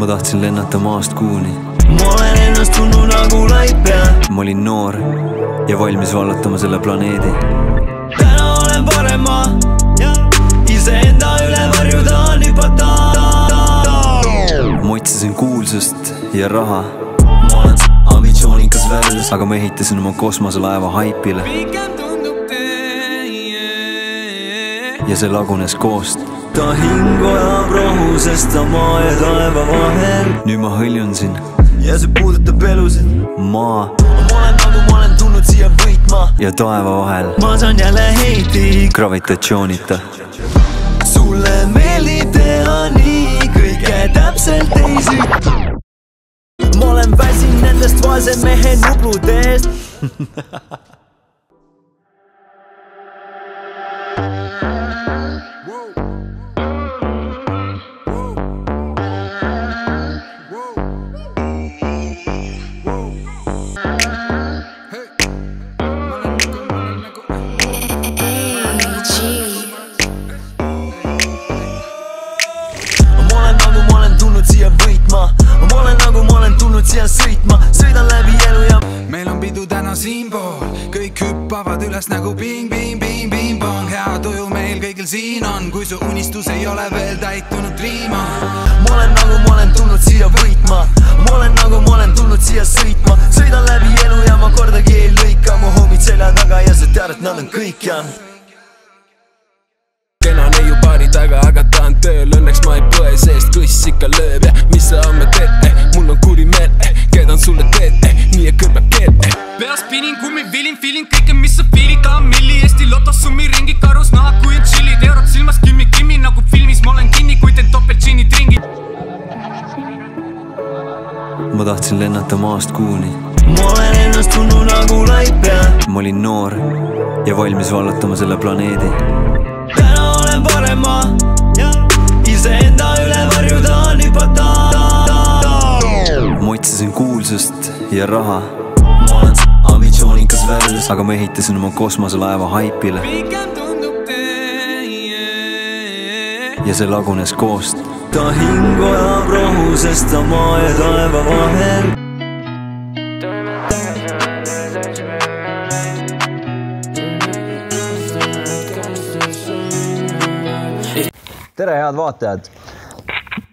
ma tahtsin lennata maast kuuni, ma olen ennast tundnud nagu laipea, ma olin noor ja valmis vallutama selle planeedi. täna olen parem ma, iseenda üle varju tahan hüpata. ma otsisin kuulsust ja raha, aga ma ehitasin oma kosmoselaeva haipile ja see lagunes koost. ta hing vajab rohu, sest ta maa ja taeva vahel nüüd ma hõljun siin ja see puudutab elusid. maa ma olen nagu ma olen tulnud siia võitma, ja taeva vahel ma saan jälle heiti. gravitatsioonita. sulle meeldib teha nii kõike täpselt teisi. Ma olen väsinud nendest vaese mehe nubludest. ma siinpool, kõik hüppavad üles nagu ping-ping-ping-ping-pong, hea tuju meil kõigil siin on, kui su unistus ei ole veel täitunud triima. ma olen nagu ma olen tulnud siia võitma, ma olen nagu ma olen tulnud siia sõitma, sõidan läbi elu ja ma kordagi ei lõika. Mu homid selja taga ja sa tead, et nad on kõik ja kena neiu baari taga, aga on tööl, õnneks ma ei põe, sest kõss ikka lööb ja mis sa homme teed eh,, mul on kuri meel eh,, keedan sulle teed eh,, nii et kõrbeb keel eh. peas pinin, kummi vilin, feeling kõike, mis sa feel'id, tahan milli Eesti lotos summi ringi, karusnahad kui on tšillid, eurod silmas kimmi, kimmi nagu filmis, ma olen kinni, kui teen topelt džinnid ringi. ma tahtsin lennata maast kuuni, ma olen ennast tundnud nagu laipea. ma olin noor ja valmis vallutama selle planeedi. täna olen parem ma, iseenda üle varju tahan hüpata. ma otsisin kuulsust ja raha, ma olen ambitsioonikas värdjas, aga ma ehitasin oma kosmoselaeva haipile pikem tundub tee. ja see lagunes koost. ta hing vajab rohu, sest ta maa ja taeva vahel. tere, head vaatajad.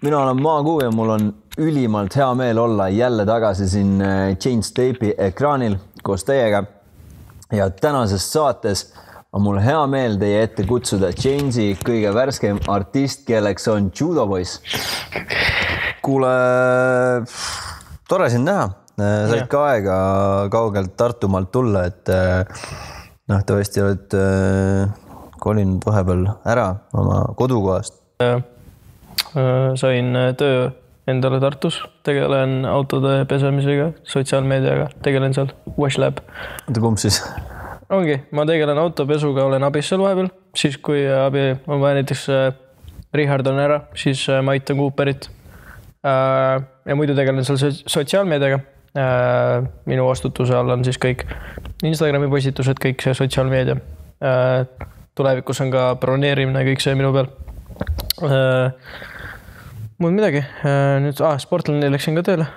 mina olen Maakuu ja mul on ülimalt hea meel olla jälle tagasi siin äh, James Tape'i ekraanil koos teiega. ja tänases saates on mul hea meel teie ette kutsuda Jamesi kõige värskem artist, kelleks on Judo Boys. kuule, tore sind näha, said ka aega kaugelt Tartumaalt tulla, et äh, nähtavasti oled äh, kolinud vahepeal ära oma kodukohast. Äh, sain äh, töö endale Tartus, tegelen autode pesemisega, sotsiaalmeediaga, tegelen seal, Washlab. oota, kumb siis? ongi, ma tegelen autopesuga, olen abis seal vahepeal, siis kui abi on vaja, näiteks äh, Richard on ära, siis äh, ma aitan Cooperit. ja muidu tegelen seal so- sotsiaalmeediaga. minu vastutuse all on siis kõik Instagrami postitused, kõik see sotsiaalmeedia. tulevikus on ka broneerimine, kõik see minu peal. Muud midagi, nüüd ah, Sportlandi läksin ka tööle,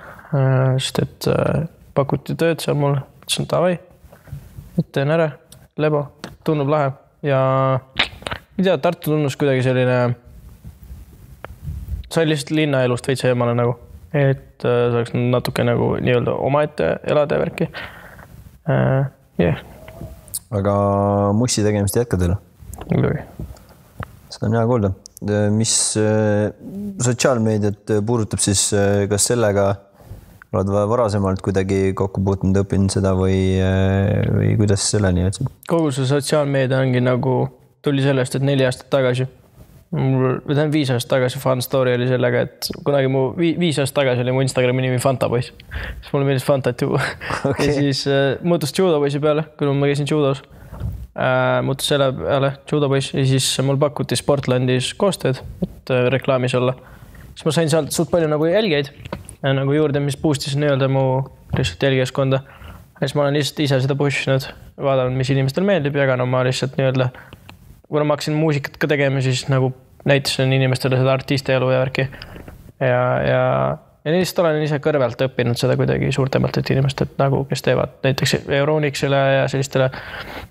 sest et äh, pakuti tööd seal mulle, ütlesin davai et teen ära, lebo, tundub lahe ja ma ei tea, Tartu tundus kuidagi selline, sain lihtsalt linnaelust veits eemale nagu, et äh, saaks natuke nagu nii-öelda omaette elada ja värki. jah, aga mussi tegemist jätkad veel? muidugi. seda on hea kuulda. Mis äh, sotsiaalmeediat puudutab, siis äh, kas sellega oled va- varasemalt kuidagi kokku puutunud, õppinud seda või, või kuidas selleni jõudsid? kogu see sotsiaalmeedia ongi nagu, tuli sellest, et neli aastat tagasi mul, või tähendab viis aastat tagasi fun story oli sellega, et kunagi mu vi, viis aastat tagasi oli mu Instagrami nimi Fanta poiss. siis mulle meeldis Fantat juua okay. ja siis äh, muutus judo poisi peale, kuna ma käisin judos äh,. muutus selle peale judo poiss ja siis mul pakuti Sportlandis koostööd, et äh, reklaamis olla. siis ma sain sealt suht palju nagu jälgijaid äh, nagu juurde, mis boost'is nii-öelda mu lihtsalt jälgijaskonda siis ma olen lihtsalt ise seda push inud, vaadanud, mis inimestele meeldib, jagan oma lihtsalt nii-öelda. kuna ma hakkasin muusikat ka tegema, siis nagu näitasin inimestele seda artisti elu ja värki. ja, ja, ja lihtsalt olen ise kõrvalt õppinud seda kuidagi suurtematelt inimestelt nagu, kes teevad näiteks Euronixile ja sellistele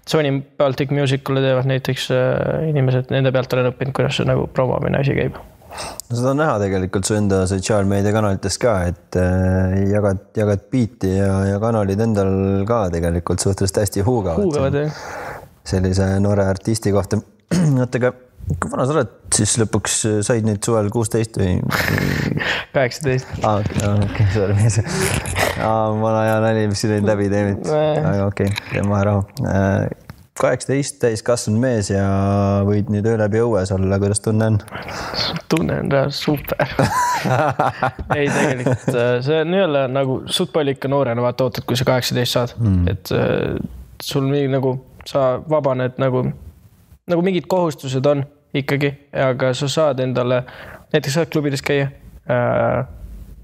Sony Baltic Musicule teevad näiteks äh, inimesed, nende pealt olen õppinud, kuidas see nagu promomine asi käib. no seda on näha tegelikult su enda sotsiaalmeediakanalites ka, et äh, jagad, jagad biiti ja, ja kanalid endal ka tegelikult suhteliselt hästi huugavad. huugavad jah. sellise noore artisti kohta. oota, aga kui vana sa oled siis lõpuks, said nüüd suvel kuusteist või? kaheksateist. aa, okei, sorry mees. vana hea nali, mis siin läbi teeb, aga okei okay,, tee maha rahu. kaheksateist, täiskasvanud mees ja võid nüüd öö läbi õues olla, kuidas tunne on? tunne on reaalselt super. ei, tegelikult äh, see on jälle nagu suht palju ikka noorena vaata ootad, kui sa kaheksateist saad mm., et äh, sul mingi nagu sa vabaned nagu, nagu mingid kohustused on ikkagi, aga sa saad endale, näiteks saad klubides käia äh,.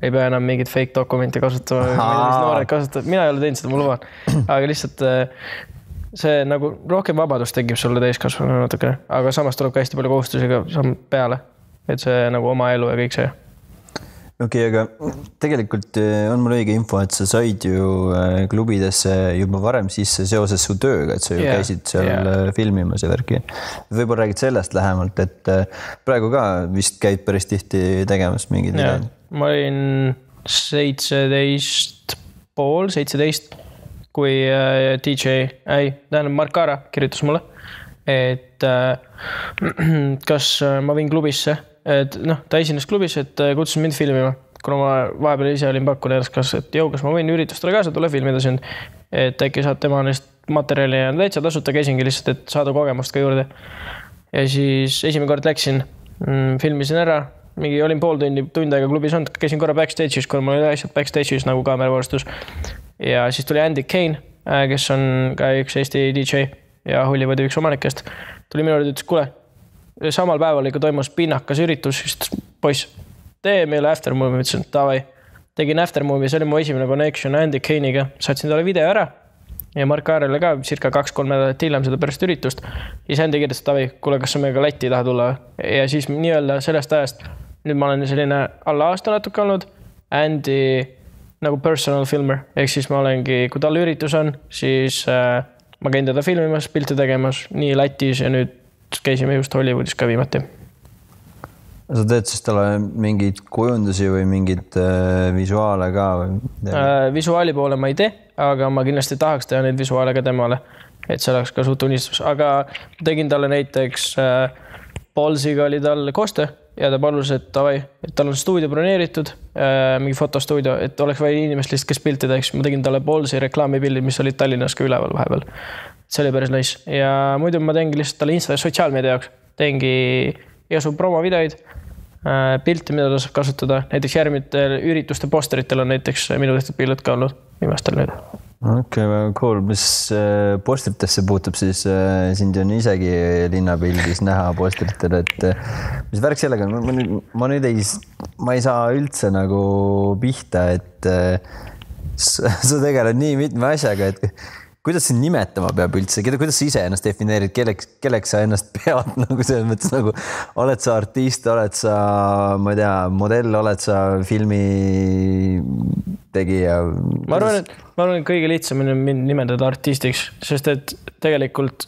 ei pea enam mingit fake dokumente kasutama, mis noored kasutavad, mina ei ole teinud seda, ma luban, aga lihtsalt äh, see nagu rohkem vabadust tekib sulle täiskasvanuna natukene, aga samas tuleb ka hästi palju samm- peale. et see nagu oma elu ja kõik see. Okei okay,, aga tegelikult eh, on mul õige info, et sa said ju eh, klubidesse juba varem sisse seoses su tööga, et sa ju yeah, käisid seal yeah. filmimas ja värki. võib-olla räägid sellest lähemalt, et eh, praegu ka vist käid päris tihti tegemas mingeid videoid. ma olin seitseteist pool, seitseteist, kui DJ, ei, tähendab Mark Aara kirjutas mulle, et kas ma viin klubisse, et noh, ta esines klubis, et äh, kutsus mind filmima, kuna ma vahepeal ise olin pakkunud kas, et jõu, kas ma võin üritustele kaasa tulla, filmida sind. et äkki saad tema neist materjali ja täitsa tasuta käisingi lihtsalt, et saada kogemust ka juurde. ja siis esimene kord läksin mm,, filmisin ära, mingi olin pool tundi, tund aega klubis olnud, käisin korra backstage'is, kuna mul oli asjad backstage'is nagu kaameravõrstus. ja siis tuli Andy Kane, kes on ka üks Eesti DJ ja Hollywoodi üks omanikest. tuli minu juurde, ütles, kuule, samal päeval ikka toimus pinnakas üritus, siis poiss, tee meile after movie, ma ütlesin davai. tegin after movie, see oli mu esimene connection Andy Kane'iga, saatsin talle video ära ja Mark Aarele ka circa kaks-kolm nädalat hiljem seda pärast üritust. siis Andy kirjutas, et davai, kuule, kas sa meiega Lätti ei taha tulla või? ja siis nii-öelda sellest ajast, nüüd ma olen selline alla aasta natuke olnud Andy nagu personal filmer, ehk siis ma olengi, kui tal üritus on, siis äh, ma käin teda filmimas, pilte tegemas nii Lätis ja nüüd käisime just Hollywoodis ka viimati. sa teed siis talle mingeid kujundusi või mingeid äh, visuaale ka või? Äh, visuaali poole ma ei tee, aga ma kindlasti tahaks teha neid visuaale ka temale, et see oleks ka suht unistus, aga tegin talle näiteks äh, Polsiga oli tal koostöö ja ta palus, et davai, et tal on stuudio broneeritud äh,, mingi fotostuudio, et oleks vaja inimest lihtsalt, kes pilti teeks, ma tegin talle Polsi reklaamipildid, mis olid Tallinnas ka üleval vahepeal. See oli päris nice. Ja muidu ma teengi lihtsalt talle Insta ja sotsiaalmeedia jaoks, teengi igasugu promovideoid äh, pilte, mida ta saab kasutada, näiteks järgmistel ürituste posteritel on näiteks minu tehtud pildid ka olnud viimastel nüüd. okei okay,, väga cool, mis äh, postritesse puutub, siis äh, sind on isegi linnapildis näha postritel, et mis värk sellega on, ma nüüd, ma nüüd ei, ma ei saa üldse nagu pihta, et sa tegeled nii mitme asjaga, et kuidas sind nimetama peab üldse, keda, kuidas sa ise ennast defineerid, kelleks, kelleks sa ennast pead nagu selles mõttes nagu oled sa artist, oled sa, ma ei tea, modell, oled sa filmi tegija? ma arvan, et ma arvan, et kõige lihtsam on mind nimetada artistiks, sest et tegelikult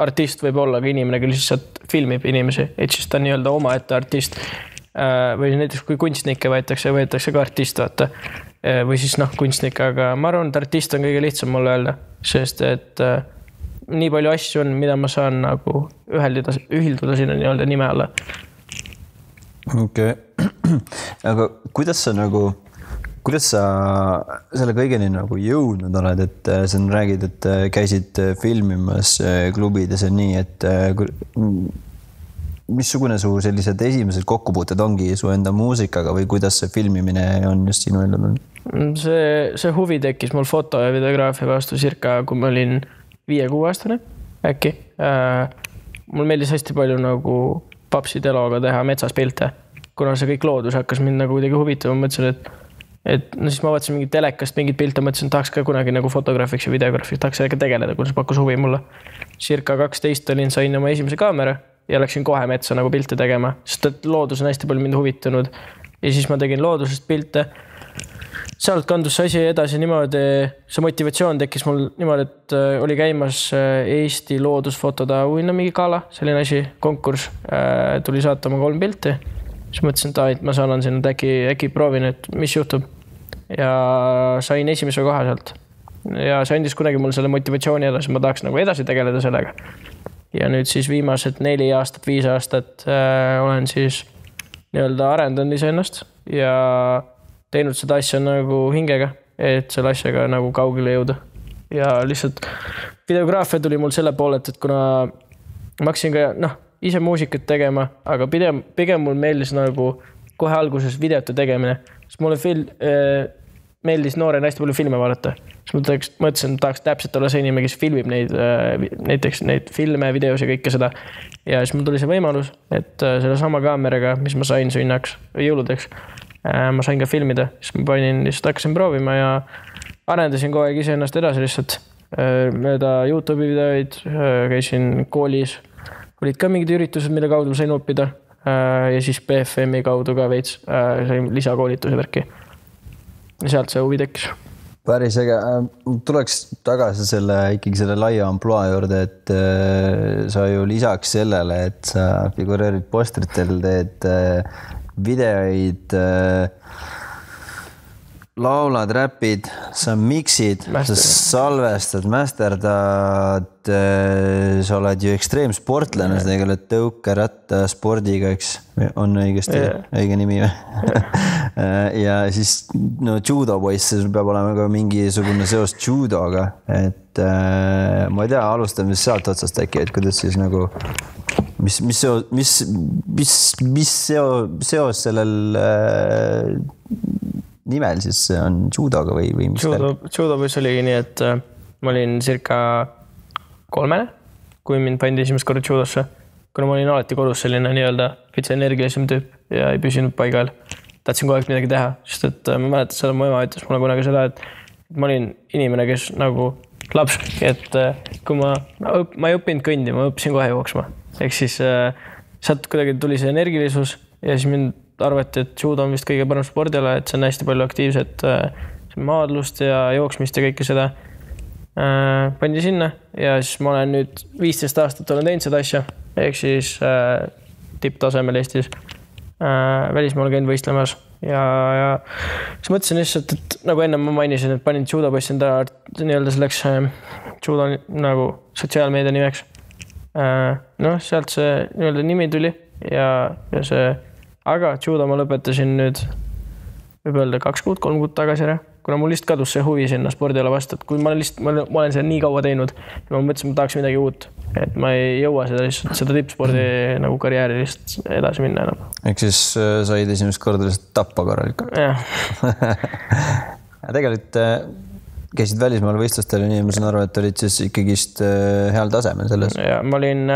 artist võib olla ka inimene, kes lihtsalt filmib inimesi, et siis ta on nii-öelda omaette artist. või näiteks kui kunstnikke võetakse, võetakse ka artist, vaata. Või siis noh, kunstnik, aga ma arvan, et artist on kõige lihtsam mulle öelda, sest et äh, nii palju asju on, mida ma saan nagu üheldada, ühildada sinna nii-öelda nime alla. okei okay. aga kuidas sa nagu, kuidas sa selle kõigeni nagu jõudnud oled, et äh, sa räägid, et käisid filmimas klubides ja nii, et missugune su sellised esimesed kokkupuuted ongi su enda muusikaga või kuidas see filmimine on just sinu ellu tulnud? see, see huvi tekkis mul foto ja videograafia vastu circa, kui ma olin viie-kuueaastane äkki äh,. mul meeldis hästi palju nagu papsi Teloga teha metsas pilte. kuna see kõik loodus hakkas mind nagu kuidagi huvitama, mõtlesin, et et no siis ma vaatasin mingit telekast mingeid pilte, mõtlesin, et tahaks ka kunagi nagu fotograafiks ja videograafiks, tahaks sellega tegeleda, kuna see pakkus huvi mulle. circa kaksteist olin, sain oma esimese kaamera ja läksin kohe metsa nagu pilte tegema, sest et loodus on hästi palju mind huvitanud. ja siis ma tegin loodusest pilte. sealt kandus see asi edasi niimoodi, see motivatsioon tekkis mul niimoodi, et äh, oli käimas äh, Eesti loodusfotode auhinna mingi gala, selline asi, konkurss. tuli saata oma kolm pilti siis mõtlesin, et aa, et ma saadan sinna, et äkki, äkki proovin, et mis juhtub. ja sain esimese koha sealt. ja see andis kuidagi mulle selle motivatsiooni edasi, ma tahaks nagu edasi tegeleda sellega. Ja nüüd siis viimased neli aastat, viis aastat äh, olen siis nii-öelda arendanud iseennast ja teinud seda asja nagu hingega, et selle asjaga nagu kaugele jõuda. ja lihtsalt videograafia tuli mul selle poolelt, et kuna ma hakkasin ka noh ise muusikat tegema, aga pigem, pigem mul meeldis nagu kohe alguses videote tegemine, sest mulle fil- äh,, meeldis noorena hästi palju filme vaadata. Siis ma tahaks, mõtlesin, et tahaks täpselt olla see inimene, kes filmib neid äh,, näiteks neid filme, videosi, kõike seda. ja siis mul tuli see võimalus, et äh, sellesama kaameraga, mis ma sain sünnaks, jõuludeks äh,, ma sain ka filmida, siis ma panin, lihtsalt hakkasin proovima ja arendasin kogu aeg iseennast edasi lihtsalt mööda Youtube'i videoid käisin koolis olid ka mingid üritused, mille kaudu sain õppida ja siis BFM-i kaudu ka veits sain lisakoolituse värki. ja sealt see huvi tekkis. Päris äge, tuleks tagasi selle ikkagi selle laia ampluaa juurde, et äh, sa ju lisaks sellele, et sa figureerid postritel, teed äh, videoid äh, laulad, räpid, sa miksid, sa salvestad, masterdad, sa oled ju ekstreemsportlane, sa tegeled tõukerattaspordiga, eks, on õigesti yeah. õige nimi või ja siis no judopoiss, sul peab olema ka mingisugune seos judoga, et äh, ma ei tea, alustame siis sealt otsast äkki, et kuidas siis nagu mis, mis seos, mis, mis, mis seo, seos sellel äh, nimel siis on judoga või, või mis? judo, judopoiss oligi nii, et äh, ma olin circa kolmene, kui mind pandi esimest korda judosse. kuna ma olin alati kodus selline nii-öelda veits energilisem tüüp ja ei püsinud paigal. Tahtsin kogu aeg midagi teha, sest et äh, ma mäletan seda, mu ema ütles mulle kunagi seda, et ma olin inimene, kes nagu laps, et äh, kui ma, ma ei õppinud kõndima, ma õppisin kohe jooksma. ehk siis sealt kuidagi tuli see energilisus ja siis mind arvati, et judo on vist kõige parem spordiala, et see on hästi palju aktiivset maadlust ja jooksmist ja kõike seda. pandi sinna ja siis ma olen nüüd viisteist aastat olen teinud seda asja, ehk siis tipptasemel Eestis. Välismaal käinud võistlemas ja, ja siis mõtlesin lihtsalt, et nagu enne ma mainisin, et panin judopassi enda nii-öelda selleks judo nagu sotsiaalmeedia nimeks. noh, sealt see nii-öelda nimi tuli ja, ja see aga judo ma lõpetasin nüüd, võib öelda kaks kuud, kolm kuud tagasi ära, kuna mul lihtsalt kadus see huvi sinna spordiala vastu, et kui ma lihtsalt, ma olen seda nii kaua teinud, ma mõtlesin, ma tahaks midagi uut, et ma ei jõua seda lihtsalt, seda tippspordi nagu karjääri lihtsalt edasi minna enam. ehk siis äh, said esimest korda lihtsalt tappa korralikult. jah tegelikult äh, käisid välismaal võistlustel ja nii, ma saan aru, et olid siis ikkagist äh, heal tasemel selles. ja ma olin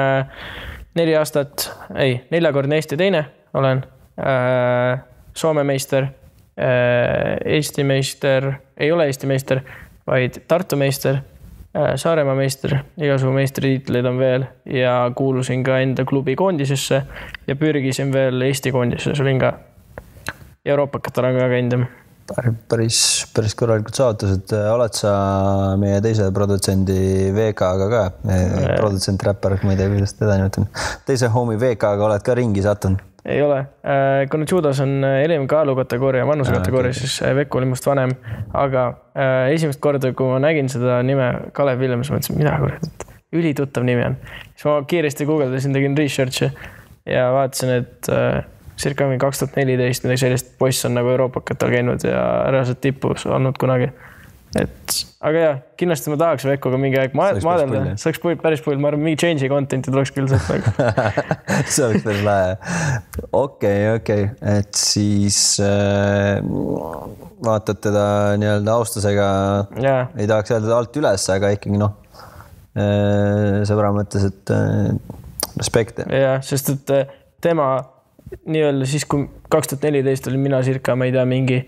neli aastat, ei, neljakordne Eesti teine olen Äh, Soome meister, äh, Eesti meister, ei ole Eesti meister, vaid Tartu meister, äh, Saaremaa meister, igasugu meistritiitleid on veel ja kuulusin ka enda klubi koondisesse ja pürgisin veel Eesti koondises, olin ka Euroopakat olen ka käinud päris, päris korralikud saavutused, oled sa meie teise produtsendi VK-ga ka, produtsent, räppar, ma ei tea, kuidas teda nimetan, teise homie VK-ga oled ka ringi sattunud? Ei ole, äh, kuna judos on äh, erinev kaalukategooria, vanusekategooria siis äh, Veku oli minust vanem. aga esimest korda, kui ma nägin seda nime Kalev Villemas, mõtlesin, mida kurat, ülituttav nimi on. siis ma kiiresti guugeldasin, tegin research'i ja vaatasin, et circa mingi kaks tuhat neliteist midagi sellist, poiss on nagu Euroopakatel käinud ja reaalselt tipus olnud kunagi et aga jah, kindlasti ma tahaks Vekoga mingi aeg ma maadelda, see oleks päris pull, ma arvan, mingi change'i content'i tuleks küll sealt nagu see oleks päris lahe. okei, okei, et siis äh, vaatad teda nii-öelda austusega yeah., ei tahaks öelda alt üles, aga ikkagi noh äh,, sõbra mõttes, et äh, respekt. jah, sest et äh, tema nii-öelda siis, kui kaks tuhat neliteist olin mina circa, ma ei tea, mingi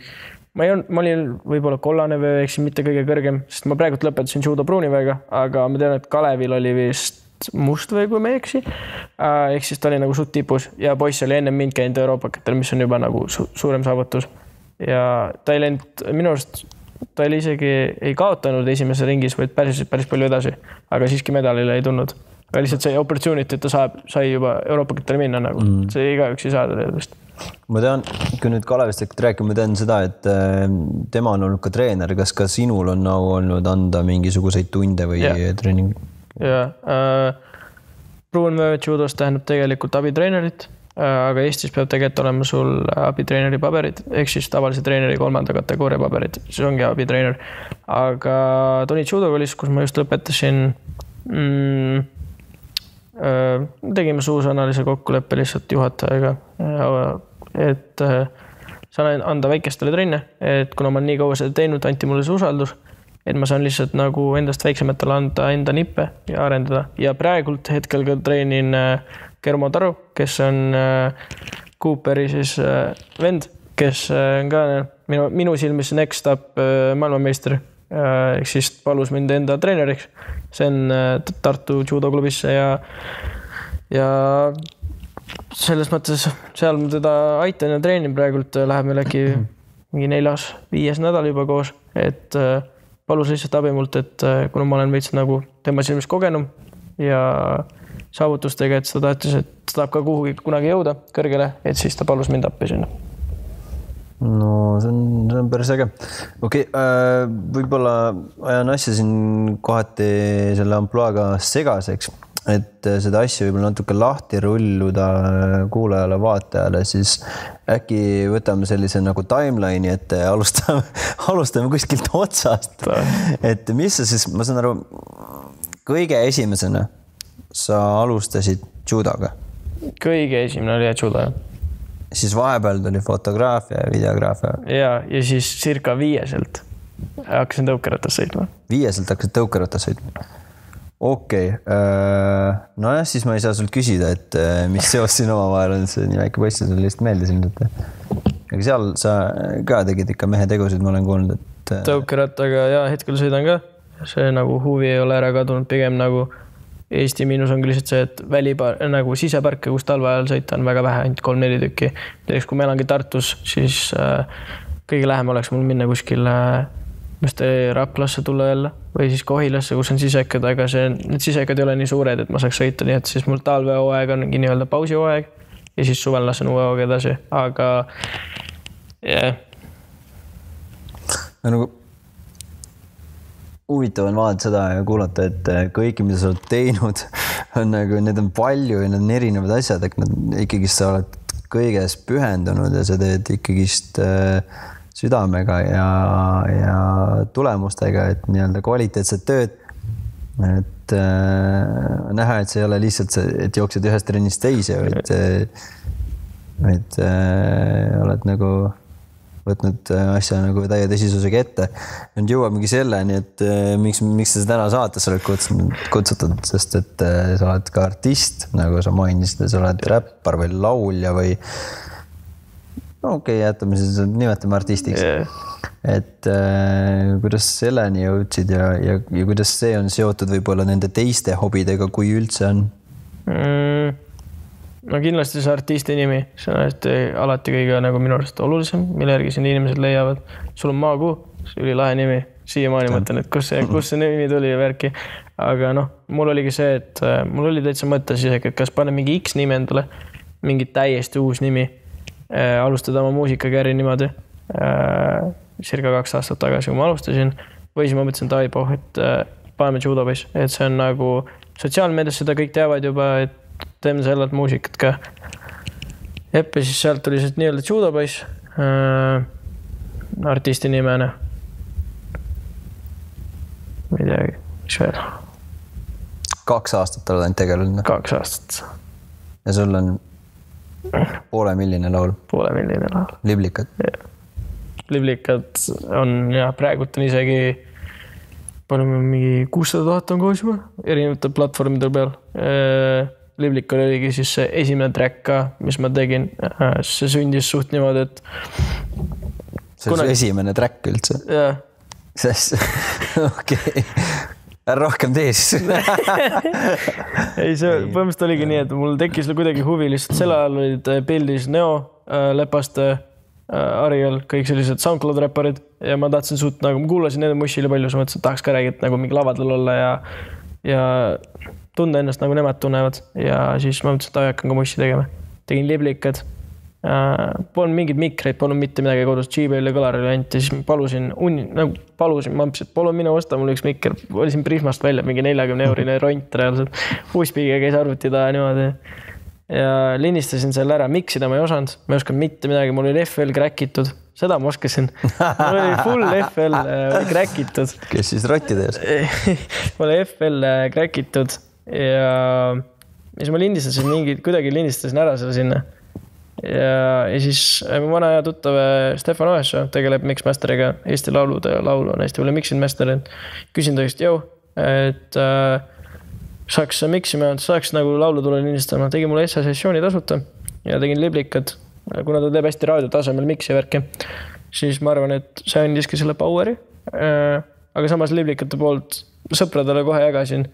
ma ei olnud, ma olin võib-olla kollane veeveeks, mitte kõige kõrgem, sest ma praegult lõpetasin judo pruuniveega, aga ma tean, et Kalevil oli vist must või kui ma ei eksi. ehk siis ta oli nagu suht tipus ja poiss oli ennem mind käinud Euroopakatel, mis on juba nagu su suurem saavutus. ja ta ei läinud minu arust, ta oli isegi ei kaotanud esimeses ringis, vaid pääses päris palju edasi, aga siiski medalile ei tulnud. aga lihtsalt see opportunity, et ta saab, sai juba Euroopakatele minna nagu mm., see igaüks ei saa vist. Ma tean, kui nüüd Kalevist hakkad rääkima, ma tean seda, et äh, tema on olnud ka treener, kas ka sinul on au olnud anda mingisuguseid tunde või yeah. treeninguid? ja äh, pruunvööd judos tähendab tegelikult abitreenerit äh,, aga Eestis peab tegelikult olema sul abitreeneri paberid ehk siis tavalise treeneri kolmanda kategooria paberid, siis ongi abitreener. aga Tony judokoolis, kus ma just lõpetasin mm,. Tegime suusõnalise kokkuleppe lihtsalt juhatajaga, et äh, saan anda väikestele trenne, et kuna ma olen nii kaua seda teinud, anti mulle see usaldus et ma saan lihtsalt nagu endast väiksematele anda enda nippe ja arendada ja praegult hetkel ka treenin äh, Germo Taru, kes on äh, Cooperi siis äh, vend, kes äh, on ka minu, minu silmis next up äh, maailmameister. Ehk siis palus mind enda treeneriks. see on äh, Tartu judoklubisse ja, ja selles mõttes seal ma teda aitan ja treenin praegult, läheb meil äkki mingi neljas, viies nädal juba koos, et äh, palus lihtsalt abi mult, et äh, kuna ma olen veits nagu tema silmis kogenum ja saavutustega, et ta tahtis, et ta tahab ka kuhugi kunagi jõuda kõrgele, et siis ta palus mind appi sinna. No see on, see on päris äge. okei okay,, võib-olla ajan asja siin kohati selle ampluaaga segaseks, et äh, seda asja võib-olla natuke lahti rulluda kuulajale, vaatajale, siis äkki võtame sellise nagu timeline'i ja alustame, alustame kuskilt otsast. et mis sa siis, ma saan aru, kõige esimesena sa alustasid judoga, kõige esimene oli judo jah. Siis vahepeal tuli fotograafia ja videograafia. ja, ja siis circa viieselt hakkasin tõukeratast sõitma. viieselt hakkasid tõukeratast sõitma. okei okay., nojah, siis ma ei saa sult küsida, et äh, mis seos siin omavahel on, see nii väike poiss ja sulle lihtsalt meeldis ilmselt. aga seal sa ka tegid ikka mehe tegusid, ma olen kuulnud, et äh, tõukerattaga ja hetkel sõidan ka. see nagu huvi ei ole ära kadunud, pigem nagu Eesti miinus ongi lihtsalt see, et välipa- nagu siseparke, kus talve ajal sõita on väga vähe, ainult kolm-neli tükki. näiteks kui ma elangi Tartus, siis äh, kõige lähem oleks mul minna kuskile äh, just äh, Raplasse tulla jälle või siis Kohilasse, kus on sisekad, aga see, need sisekad ei ole nii suured, et ma saaks sõita, nii et siis mul talvehooaeg ongi nii-öelda pausihooaeg ja siis suvel lasen uue hooga edasi, aga jah yeah., nagu huvitav on vaadata seda ja kuulata, et äh, kõike, mida sa oled teinud, on nagu, need on palju ja need on erinevad asjad, et nad ikkagist sa oled kõiges pühendunud ja sa teed ikkagist äh, südamega ja, ja tulemustega, et nii-öelda kvaliteetset tööd. et äh, näha, et see ei ole lihtsalt see, et jooksed ühest trennist teise, vaid, vaid äh, oled nagu võtnud äh, asja nagu täie tõsisusega ette. nüüd jõuamegi selleni, et äh, miks, miks sa täna saatesse oled kutsunud, kutsutud, sest et äh, sa oled ka artist, nagu sa mainisid, sa oled räppar või laulja või. no okei okay,, jätame siis, nimetame artistiks Yeah. et kuidas selleni jõudsid ja, ja, ja kuidas see on seotud võib-olla nende teiste hobidega, kui üldse on? mm,. No kindlasti see artisti nimi, see on alati, alati kõige nagu minu arust olulisem, mille järgi sind inimesed leiavad. sul on Maakuu, see oli lahe nimi, siiamaani mõtlen, et kust see, kust see nimi tuli ja värki. aga noh, mul oligi see, et äh, mul oli täitsa mõttes isegi, et kas panna mingi X nimi endale, mingi täiesti uus nimi äh,. alustada oma muusikakarjääri niimoodi äh,. circa kaks aastat tagasi, kui ma alustasin või siis ma mõtlesin, et ai poh, et äh, paneme judopoiss, et see on nagu sotsiaalmeedias seda kõik teavad juba, et teeme sellelt muusikat ka. jep, ja siis sealt tuli see nii-öelda judopoiss äh, artisti nimena. ma ei teagi, mis veel, kaks aastat oled ainult tegelenud kaks aastat, ja sul on poolemiljoni laul, poole miljoni laul. liblikad. liblikad on jah, praegult on isegi, palju meil mingi kuussada tuhat on koos juba erinevatel platvormidel peal. Liblikal oligi siis see esimene track ka, mis ma tegin, see sündis suht niimoodi, et see on su Kunagi- esimene track üldse, jah, sest okei. Ära rohkem tee siis. ei see põhimõtteliselt oligi nii, et mul tekkis kuidagi huvi lihtsalt. Sel ajal olid äh, pildis Neo, Lepaste, Ariel, kõik sellised SoundCloud räpparid. Ja ma tahtsin suht nagu, ma kuulasin nende mussile palju, siis mõtlesin, et tahaks ka räägida nagu mingi lavadel olla ja, ja tunda ennast nagu nemad tunnevad ja siis ma mõtlesin, et aa, hakkan ka mussi tegema. tegin liblikad äh,. Polnud mingeid mikreid, polnud mitte midagi kodus, G-Bell'i kõlarile anti, siis ma palusin, nagu palusin, ma mõtlesin, et palun mine osta mulle üks mikker, valisin Prismast välja mingi neljakümne eurine ront reaalselt. USB-ga käis arvuti taha niimoodi. ja lindistasin selle ära, miksida ma ei osanud, ma ei osanud mitte midagi, mul oli FL crack itud, seda ma oskasin. mul oli full FL äh, crack itud kes siis rotti tees? mul oli FL crack itud ja siis ma lindistasin mingi, kuidagi lindistasin ära selle sinna. ja, ja siis mu vana hea tuttav äh, Stefan Oessoo tegeleb Mixmasteriga, Eesti Laulude laulu on hästi palju miksinud master'inud. küsin ta käest, jõu, et äh, saaks miksima, saaks nagu laulutule lindistama, tegi mulle SA sessiooni tasuta ja tegin liblikad. kuna ta teeb hästi raadiotasemel miksi ja värki, siis ma arvan, et see andiski selle power'i. aga samas liblikate poolt sõpradele kohe jagasin,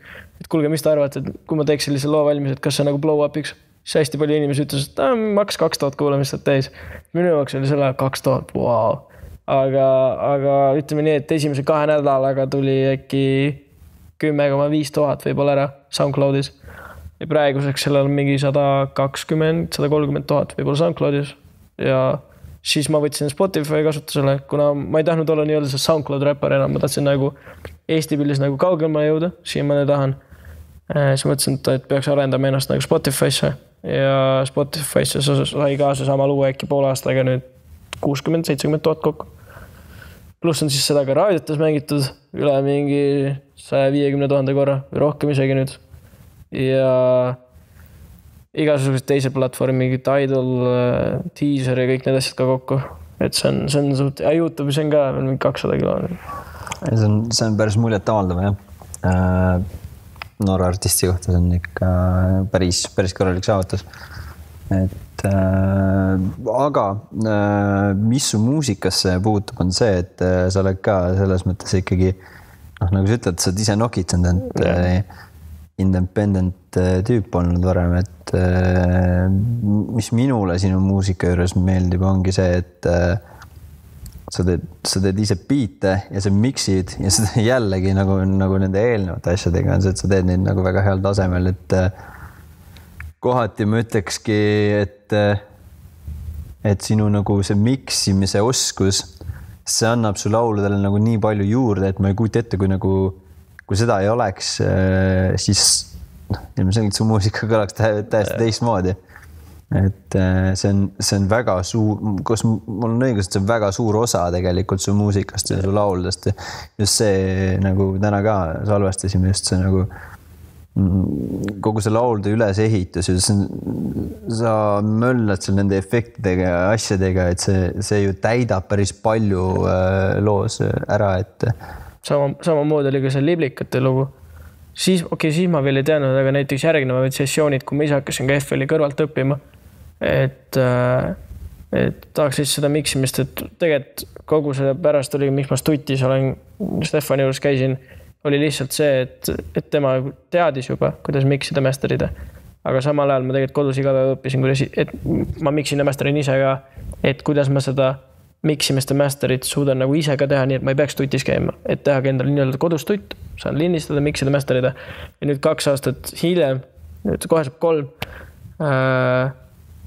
et kuulge, mis te arvate, et kui ma teeks sellise loo valmis, et kas see nagu blow up'iks, siis hästi palju inimesi ütles, et ah, maks kaks tuhat kuulamist saad täis. minu jaoks oli selle kaks tuhat, vau. aga, aga ütleme nii, et esimese kahe nädalaga tuli äkki kümme koma viis tuhat võib-olla ära SoundCloudis. ja praeguseks sellel on mingi sada kakskümmend, sada kolmkümmend tuhat võib-olla SoundCloudis ja siis ma võtsin Spotify kasutusele, kuna ma ei tahtnud olla nii-öelda see SoundCloud räppar enam, ma tahtsin nagu Eesti pildis nagu kaugemale jõuda, siiamaani tahan. Siis mõtlesin, et, et peaks arendama ennast nagu Spotify'sse ja Spotify'sse sa- sai ka seesama lugu äkki poole aastaga nüüd kuuskümmend, seitsekümmend tuhat kokku. pluss on siis seda ka raadiotes mängitud üle mingi saja viiekümne tuhande korra või rohkem isegi nüüd. ja igasugused teised platvormid, Tidal, Teaser ja kõik need asjad ka kokku. et see on, see on suht, Youtube'is on ka veel mingi kakssada kilo. see on, see on päris muljetavaldav jah äh,. Noore artisti kohta see on ikka päris, päris korralik saavutus. et äh, aga äh, mis su muusikasse puutub, on see, et äh, sa oled ka selles mõttes ikkagi noh, nagu sa ütled, sa oled ise nokitsenud, et äh, independent äh, tüüp olnud varem, et äh, mis minule sinu muusika juures meeldib, ongi see, et äh, sa teed, sa teed ise biite ja sa miksid ja seda jällegi nagu, nagu nende eelnevate asjadega on see, et sa teed neid nagu väga heal tasemel, et äh, kohati ma ütlekski, et, et sinu nagu see miksimise oskus, see annab su lauludele nagu nii palju juurde, et ma ei kujuta ette, kui nagu, kui seda ei oleks, siis noh, ilmselgelt su muusika kõlaks tä- täiesti teistmoodi et äh, see on, see on väga suur, kas mul on õigus, et see on väga suur osa tegelikult su muusikast ja su lauldest. just see nagu täna ka salvestasime, just see nagu mm, kogu see laulde ülesehitus ja see on, sa möllad seal nende efektidega ja asjadega, et see, see ju täidab päris palju äh, loos ära, et sama, samamoodi oli ka see liblikate lugu. siis, okei okay,, siis ma veel ei teadnud, aga näiteks järgnevad sessioonid, kui ma ise hakkasin ka FL-i kõrvalt õppima, et, et tahaks siis seda miksimist, et tegelikult kogu selle pärast oli, miks ma stutis olen, Stefani juures käisin, oli lihtsalt see, et, et tema teadis juba, kuidas miksida master ida. aga samal ajal ma tegelikult kodus iga päev õppisin, kuidas, et ma miksin ja master in ise ka, et kuidas ma seda miksimist ja master'it suudan nagu ise ka teha, nii et ma ei peaks tutis käima, et tehagi endale nii-öelda kodus tutt, saan lindistada, miksida, master ida. ja nüüd kaks aastat hiljem, nüüd kohe saab kolm äh,,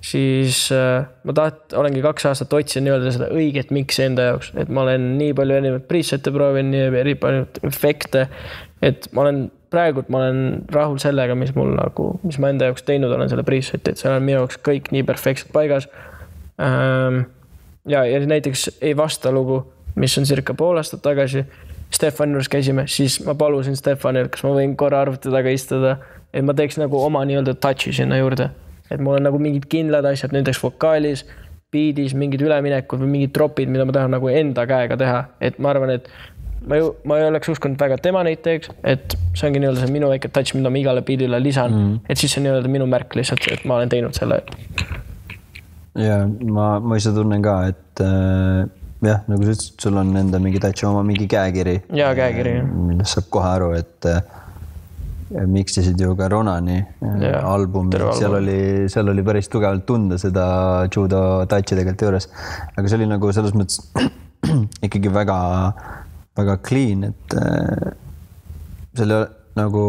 siis äh, ma taht-, olengi kaks aastat otsin nii-öelda seda õiget miksi enda jaoks, et ma olen nii palju erinevaid preset'e proovinud, nii palju efekte, et ma olen praegult ma olen rahul sellega, mis mul nagu, mis ma enda jaoks teinud olen selle preset'i, et seal on minu jaoks kõik nii perfektselt paigas. Ähm, ja, ja näiteks ei vasta lugu, mis on circa pool aastat tagasi. Stefani juures käisime, siis ma palusin Stefanilt, kas ma võin korra arvuti taga istuda, et ma teeks nagu oma nii-öelda touch'i sinna juurde. Et mul on nagu mingid kindlad asjad, näiteks vokaalis, beat'is mingid üleminekud või mingid tropid, mida ma tahan nagu enda käega teha, et ma arvan, et ma ju, ma ei oleks uskunud väga, et tema neid teeks, et see ongi nii-öelda see minu väike touch, mida ma igale beat'ile lisan mm., et siis see nii-öelda minu märk lihtsalt, et ma olen teinud selle ja ma, ma ise tunnen ka, et äh, jah, nagu sa ütlesid, sul on enda mingi täitsa oma mingi käekiri. Jaa, käekiri, jah. millest saab kohe aru, et äh, miksisid ju ka Ronani äh, Jaa, albumi, seal oli, seal oli päris tugevalt tunda seda judo touch'i tegelikult juures. aga see oli nagu selles mõttes ikkagi väga, väga clean, et äh, seal ei ole nagu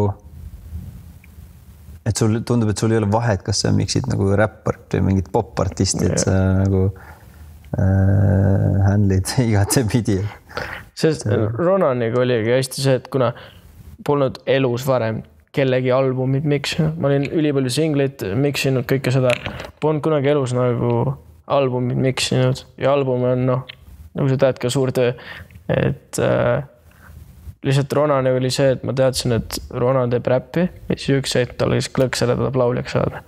et sul tundub, et sul ei ole vahet, kas sa miksid nagu räpparit või mingit popartisti, et sa nagu äh, handle'id igatepidi. sest Ronaniga oligi hästi see, et kuna polnud elus varem kellegi albumit miksinud, ma olin ülipalju singleid miksinud, kõike seda, polnud kunagi elus nagu albumit miksinud. Ja album on noh, nagu sa tead ka suur töö, et äh, lihtsalt Ronani oli see, et ma teadsin, et Ronan teeb räppi. Ja siis üks hetk tal oli siis klõks selle, tahab lauljaks saada.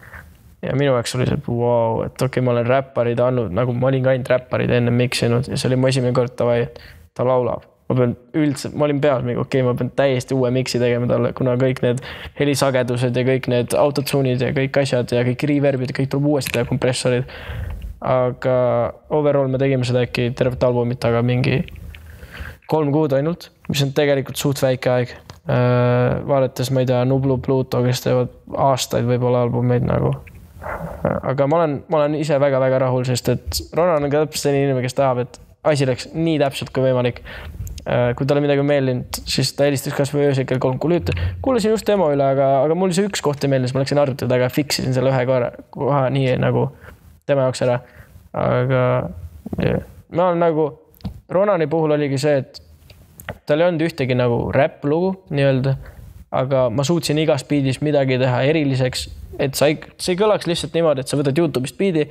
ja minu jaoks oli see, vau wow,, et okei okay,, ma olen räpparid andnud, nagu ma olin ka ainult räpparid enne miksinud. Ja see oli mu esimene kord, davai, ta laulab. Ma pean üldse, ma olin peas mingi okei okay,, ma pean täiesti uue miksi tegema talle, kuna kõik need helisagedused ja kõik need autotune'id ja kõik asjad ja kõik reverb'id, kõik tuleb uuesti teha, kompressorid. aga overall me tegime seda äkki tervet albumit, aga mingi kolm kuud ainult, mis on tegelikult suht väike aeg. vaadates, ma ei tea, Nublu, Pluto, kes teevad aastaid võib-olla albumeid nagu. aga ma olen, ma olen ise väga-väga rahul, sest et Ronan on ka täpselt selline inimene, kes tahab, et asi läks nii täpselt kui võimalik. Kui talle midagi ei meeldinud, siis ta helistas kasvõi öösel kell kolm, kuule ütle, kuulasin just demo üle, aga, aga mul see üks koht ei meeldinud, siis ma läksin arvuti taga fix isin selle ühe korra, koha nii nagu tema jaoks ära. aga yeah. ma olen nagu, Ronani puhul oligi see, et tal ei olnud ühtegi nagu räpplugu nii-öelda, aga ma suutsin igas biidis midagi teha eriliseks, et sa ei, see ei kõlaks lihtsalt niimoodi, et sa võtad Youtube'ist biidi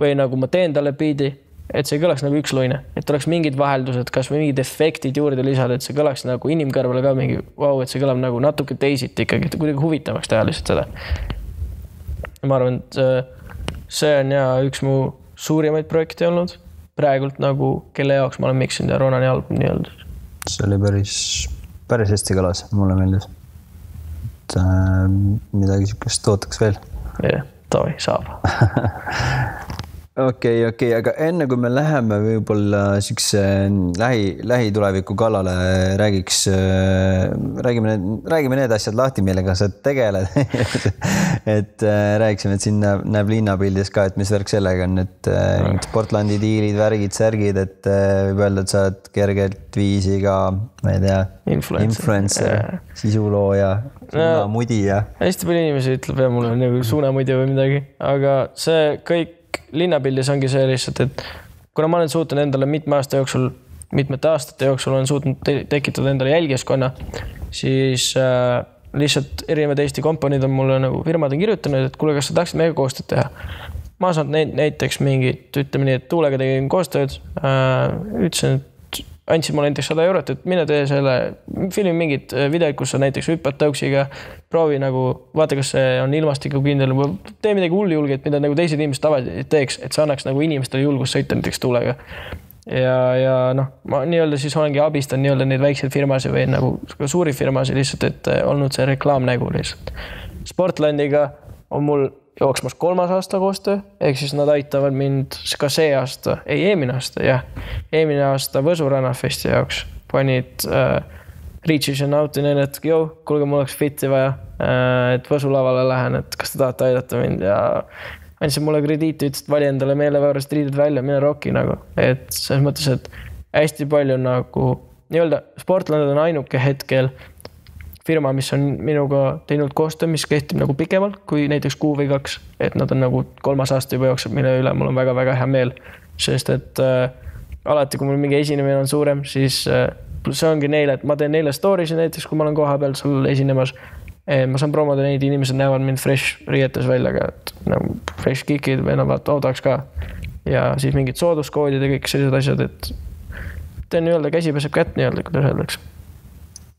või nagu ma teen talle biidi, et see ei kõlaks nagu üksluine, et oleks mingid vaheldused, kasvõi mingid efektid juurde lisada, et see kõlaks nagu inimkõrvale ka mingi vau wow,, et see kõlab nagu natuke teisiti ikkagi, et kuidagi huvitavaks teha lihtsalt seda. ma arvan, et see on ja üks mu suurimaid projekte olnud praegult nagu, kelle jaoks ma olen miksinud ja Ronani album nii-öelda see oli päris, päris hästi kõlas, mulle meeldis. et äh, midagi sihukest ootaks veel. jah, davai, saab. okei, okei, aga enne kui me läheme võib-olla siukse lähi, lähituleviku kallale, räägiks, räägime need, räägime need asjad lahti, millega sa tegeled. et äh, rääkisime, et siin näeb, näeb linnapildis ka, et mis värk sellega on, et äh, mingid Sportlandi diilid, värgid, särgid, et äh, võib öelda, et sa oled kergelt viisi ka, ma ei tea, Influencer. influencer Jaa., sisulooja, mudija. hästi palju inimesi ütleb jah, mul on nagu suunamuidu või midagi, aga see kõik linnapildis ongi see lihtsalt, et kuna ma olen suutnud endale mitme aasta jooksul, mitmete aastate jooksul olen suutnud te tekitada endale jälgijaskonna, siis äh, lihtsalt erinevad Eesti kompaniid on mulle nagu firmad on kirjutanud, et kuule, kas sa tahaksid meiega koostööd teha. ma saan näiteks mingit, ütleme nii, et Tuulega tegin koostööd äh,, ütlesin, et andsid mulle näiteks sada eurot, et mine tee selle, filmi mingit videot, kus sa näiteks hüppad tõuksiga, proovi nagu, vaata, kas see on ilmastikukindel tee midagi hulljulget, mida nagu teised inimesed tavaliselt teeks, et see annaks nagu inimestele julgust sõita näiteks tuulega. ja, ja noh, ma nii-öelda siis olengi abistanud nii-öelda neid väikseid firmasid või nagu ka suuri firmasid lihtsalt, et eh, olnud see reklaamnägu lihtsalt. Sportlandiga on mul jooksmas kolmas aasta koostöö, ehk siis nad aitavad mind ka see aasta, ei eelmine aasta jah, eelmine aasta Võsu rannafesti jaoks panid äh, Reach'is ja Naughty neile, et jõu, kuulge, mul oleks fit'i vaja äh,, et Võsu lavale lähen, et kas te tahate aidata mind? Ja andsid mulle krediiti, ütlesid, vali endale meeleväärsed riided välja, mine rocki nagu, et selles mõttes, et hästi palju nagu nii-öelda sportlased on ainuke hetkel firma, mis on minuga teinud koostöö, mis kehtib nagu pikemalt kui näiteks kuu või kaks, et nad on nagu kolmas aasta juba jookseb, mille üle mul on väga-väga hea meel, sest et äh, alati, kui mul mingi esinemine on suurem, siis äh, see ongi neile, et ma teen neile story sid näiteks, kui ma olen kohapeal seal esinemas eh,. ma saan promoda neid, inimesed näevad mind fresh riietes välja ka, et nagu fresh kick'id või nad vaatavad, oo tahaks ka. ja siis mingid sooduskoodid ja kõik sellised asjad, et teen nii-öelda käsi peseb kätt nii-öelda, kuidas öeldakse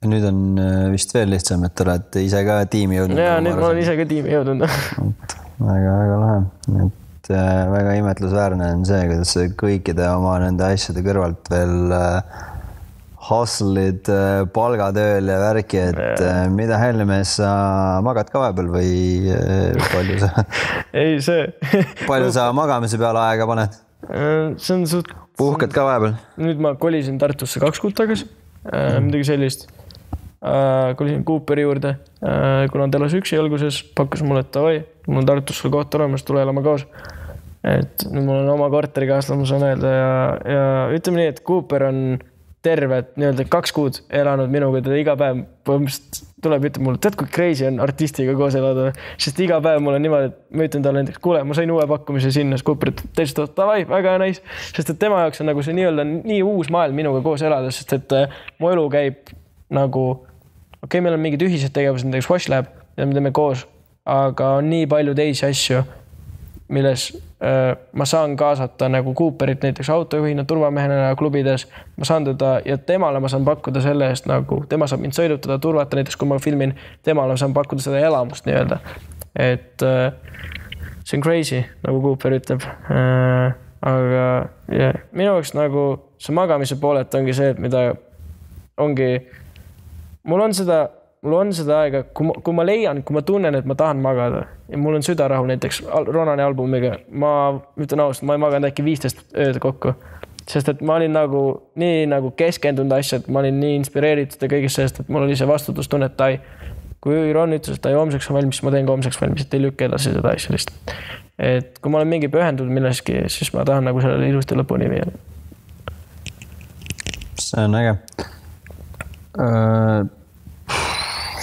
nüüd on äh, vist veel lihtsam, et olete ise ka tiimi jõudnud. ja nüüd ma olen ise ka tiimi jõudnud väga-väga lahe, et äh, väga imetlusväärne on see, kuidas kõikide oma nende asjade kõrvalt veel äh, hustle'id palgatööl ja värki, et äh, mida helmes sa magad ka vahepeal või palju sa, ei, see palju sa magamise peale aega paned? see on suht, puhkad ka vahepeal? nüüd ma kolisin Tartusse kaks kuud tagasi äh,, midagi sellist. Kolisin Cooperi juurde äh,, kuna ta elas üksi alguses, pakkus mulle, et davai, mul on Tartus sul koht olemas, tule elama koos. et nüüd mul on oma korterikaaslane, ma saan öelda ja, ja ütleme nii, et Cooper on terved nii-öelda kaks kuud elanud minuga, ta iga päev põhimõtteliselt tuleb, ütleb mulle, tead kui crazy on artistiga koos elada, sest iga päev mul on niimoodi, et ma ütlen talle näiteks, kuule, ma sain uue pakkumise sinna, siis Cooper ütleb, ta lihtsalt davai, väga nice, sest et tema jaoks on nagu see nii-öelda nii uus maailm minuga koos elada, sest et äh, mu elu käib nagu, okei okay,, meil on mingid ühised tegevused, näiteks Wash Lab, mida me teeme koos, aga on nii palju teisi asju milles äh, ma saan kaasata nagu Cooperit näiteks autojuhina, turvamehena klubides. ma saan teda ja temale ma saan pakkuda selle eest nagu, tema saab mind sõidutada, turvata näiteks, kui ma filmin, temale ma saan pakkuda seda elamust nii-öelda. et äh, see on crazy, nagu Cooper ütleb äh,. aga yeah. minu jaoks nagu see magamise poolelt ongi see, et mida ongi, mul on seda mul on seda aega, kui ma, kui ma leian, kui ma tunnen, et ma tahan magada ja mul on südarahu näiteks al- Ronani albumiga, ma ütlen ausalt, ma ei maganud äkki viisteist ööd kokku. sest et ma olin nagu nii nagu keskendunud asjad, ma olin nii inspireeritud ja kõigest sellest, et mul oli see vastutustunne, et ai, kui Ron ütles, et ai homseks on valmis, siis ma teen ka homseks valmis, et ei lükka edasi seda asja lihtsalt. et kui ma olen mingi pühendunud milleski, siis ma tahan nagu sellele ilusti lõpuni viia. see on äge.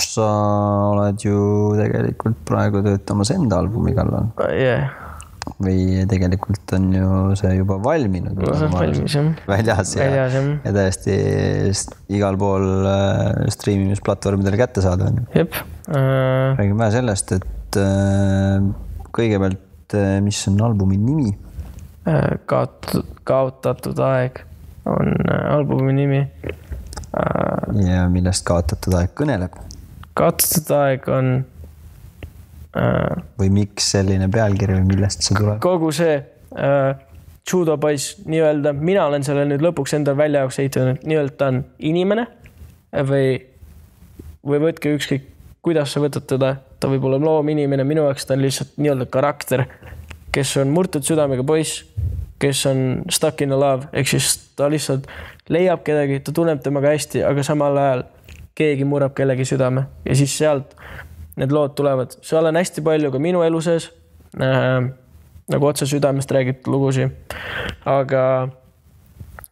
Sa oled ju tegelikult praegu töötamas enda albumi kallal jah, või tegelikult on ju see juba valminud. valmis jah. väljas ja, Väljas, jah. ja täiesti igal pool äh, striimimisplatvormidel kättesaadav on ju. jep äh,. räägime vähe sellest, et äh, kõigepealt, mis on albumi nimi? kaotatud, kaotatud aeg on äh, albumi nimi. Ja millest kaotatud aeg kõneleb kaotatud aeg on äh, või miks selline pealkiri või millest see tuleb? kogu see äh, judo poiss nii-öelda, mina olen selle nüüd lõpuks endale välja jaoks ehitanud, nii-öelda ta on inimene või, või võtke ükskõik, kuidas sa võtad teda, ta võib olla loominimene, minu jaoks ta on lihtsalt nii-öelda karakter, kes on murtud südamega poiss, kes on stuck in a love ehk siis ta lihtsalt leiab kedagi, ta tunneb temaga hästi, aga samal ajal keegi murrab kellegi südame ja siis sealt need lood tulevad, seal on hästi palju ka minu elu sees äh, nagu otse südamest räägitud lugusid. aga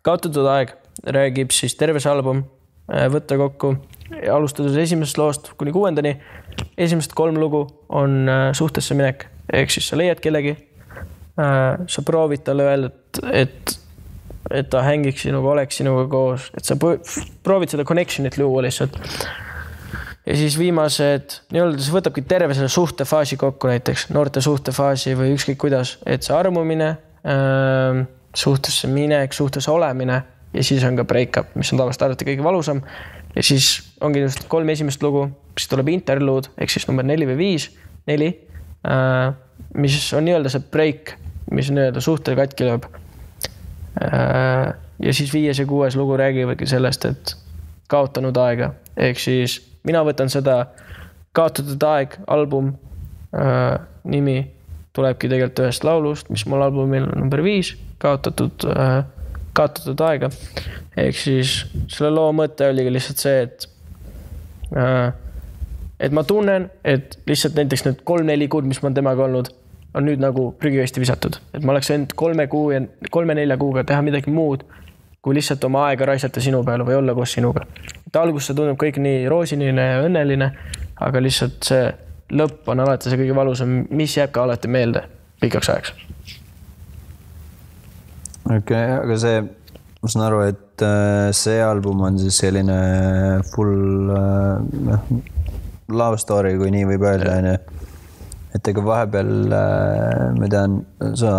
kaotatud aeg räägib siis terve see album, võtta kokku, alustades esimesest loost kuni kuuendani. esimesed kolm lugu on äh, suhtesse minek, ehk siis sa leiad kellegi. sa proovid talle öelda, et, et, ta hängiks sinuga, oleks sinuga koos, et sa proovid seda connection'it luua lihtsalt ja siis viimased nii-öelda see võtabki terve selle suhtefaasi kokku näiteks noorte suhtefaasi või ükskõik kuidas, et see armumine äh,, suhtesse minek, suhtes olemine ja siis on ka break-up, mis on tavaliselt alati kõige valusam. ja siis ongi just kolm esimest lugu, siis tuleb interluud ehk siis number neli või viis, neli äh,, mis on nii-öelda see break, mis nii-öelda suhte katki lööb. Ja siis viies ja kuues lugu räägivadki sellest, et kaotanud aega, ehk siis mina võtan seda kaotatud aeg, album äh, nimi tulebki tegelikult ühest laulust, mis mul albumil on number viis, kaotatud äh,, kaotatud aega. ehk siis selle loo mõte oligi lihtsalt see, et äh, et ma tunnen, et lihtsalt näiteks need kolm-neli kuud, mis ma olen temaga olnud, on nüüd nagu prügikasti visatud, et ma oleks võinud kolme kuu ja kolme-nelja kuuga teha midagi muud, kui lihtsalt oma aega raisata sinu peale või olla koos sinuga. et alguses see tundub kõik nii roosiline ja õnneline, aga lihtsalt see lõpp on alati see kõige valusam, mis jääb ka alati meelde pikaks ajaks. okei okay,, aga see, ma saan aru, et äh, see album on siis selline full äh, noh, love story, kui nii võib öelda, onju. Et ega vahepeal äh, ma tean, sa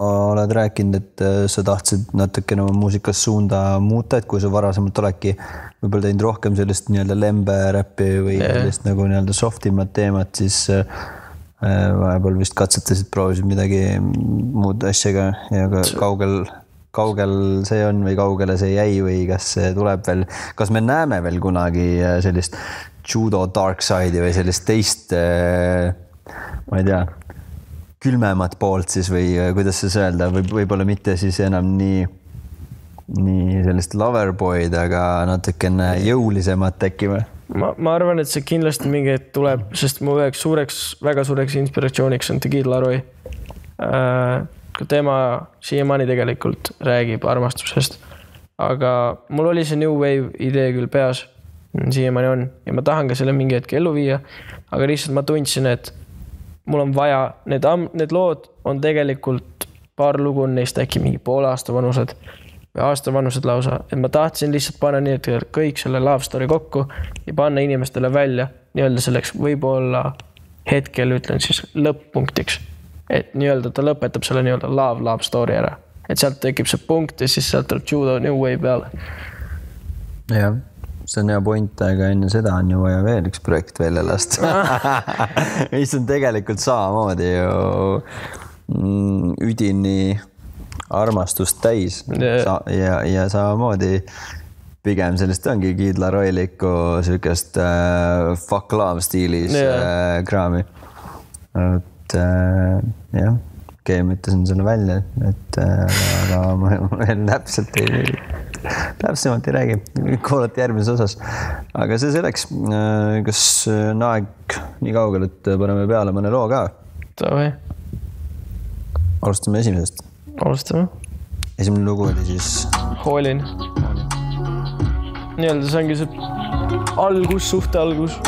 oled rääkinud, et äh, sa tahtsid natukene oma muusikas suunda muuta, et kui sa varasemalt oledki võib-olla teinud rohkem sellist nii-öelda lemberäppi või Jah. yeah. sellist nagu nii-öelda soft imat teemat, siis äh, äh, vahepeal vist katsetasid, proovisid midagi muud asja ka ja ka kaugel, kaugel see on või kaugele see jäi või kas see tuleb veel, kas me näeme veel kunagi äh, sellist judo dark side'i või sellist teist, ma ei tea, külmemat poolt siis või äh, kuidas siis öelda või võib-olla mitte siis enam nii, nii sellist loverboy'd, aga natukene jõulisemat äkki või? ma, ma arvan, et see kindlasti mingi hetk tuleb, sest mu üheks suureks, väga suureks inspiratsiooniks on Tequila Roy äh,. ka tema siiamaani tegelikult räägib armastusest. aga mul oli see New Wave idee küll peas, siiamaani on ja ma tahan ka selle mingi hetk ellu viia. aga lihtsalt ma tundsin, et mul on vaja, need, need lood on tegelikult, paar lugu on neist äkki mingi poole aasta vanused või aasta vanused lausa, et ma tahtsin lihtsalt panna nii, et kõik selle love story kokku ja panna inimestele välja nii-öelda selleks võib-olla hetkel ütlen siis lõpp-punktiks. et nii-öelda ta lõpetab selle nii-öelda love, love story ära, et sealt tekib see punkt ja siis sealt tuleb judo new way peale. jah, see on hea point, aga enne seda on ju vaja veel üks projekt välja lasta mis on tegelikult samamoodi ju mm, üdini armastust täis Yeah. Sa ja, ja samamoodi pigem sellist ongi Kid Laroilikku siukest äh, fuck love stiilis Yeah. äh, kraami. et äh, jah, Keem ütlesin selle välja, et äh, aga ma veel täpselt ei, täpsemalt ei räägi, kuulate järgmises osas. aga see selleks, kas on aeg nii kaugel, et paneme peale mõne loo ka? Davai, alustame esimesest. alustame. esimene lugu oli siis hoolin. nii-öelda see ongi see algus, suhte algus.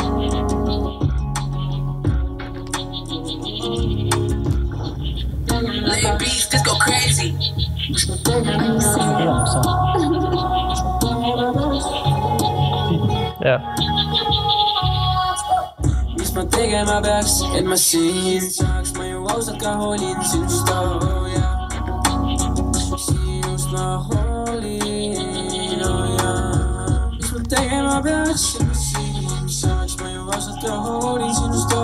Jah, mis ma tegema peaks, et ma siin saaks, ma ju ausalt ka hoolin sinust, oh jaa. sinust ma hoolin, oh jaa. mis ma tegema peaks, et ma siin saaks, ma ju ausalt ka hoolin sinust, oh jaa.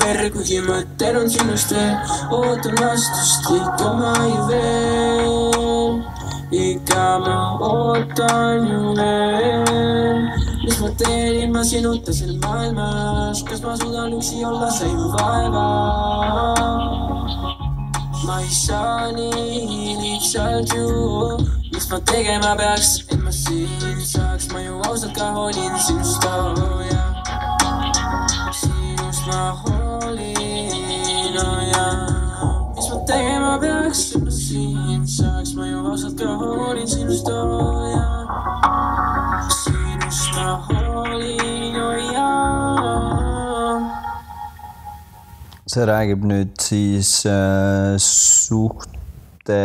Verre, kuigi mõtted on sinust veel, ootan vastust ikka ma ju veel ikka ma ootan ju veel. mis ma teen ilma sinuta seal maailmas, kas ma suudan üksi olla, sa ju vaeva. ma ei saa nii lihtsalt ju, mis ma tegema peaks, et ma siin saaks, ma ju ausalt ka hoolin sinust, oh jah. sinust ma oh jah mis ma tegema peaks, et ma siin saaks, ma ju ausalt ka hoolin sinust, oo jaa. sinust ma hoolin, oo jaa. see räägib nüüd siis äh, suhte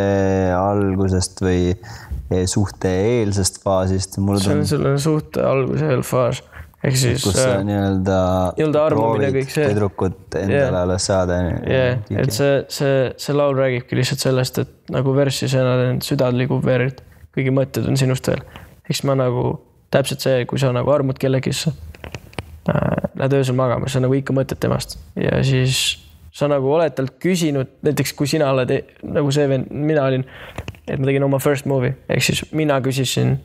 algusest või eh, suhte eelsest faasist. see on selle suhte alguse eelfaas ehk siis kus äh, nii-öelda nii-öelda armumine kõik see. tüdrukut endale alles saada. jah, et see, see, see laul räägibki lihtsalt sellest, et nagu verssi sõnad on süda liigub verd, kuigi mõtted on sinust veel. eks ma nagu täpselt see, kui sa nagu armud kellegisse äh,, lähed öösel magama, sa nagu ikka mõtled temast ja siis sa nagu oled talt küsinud, näiteks kui sina oled e- nagu see vend, mina olin, et ma tegin oma first movie, ehk siis mina küsisin,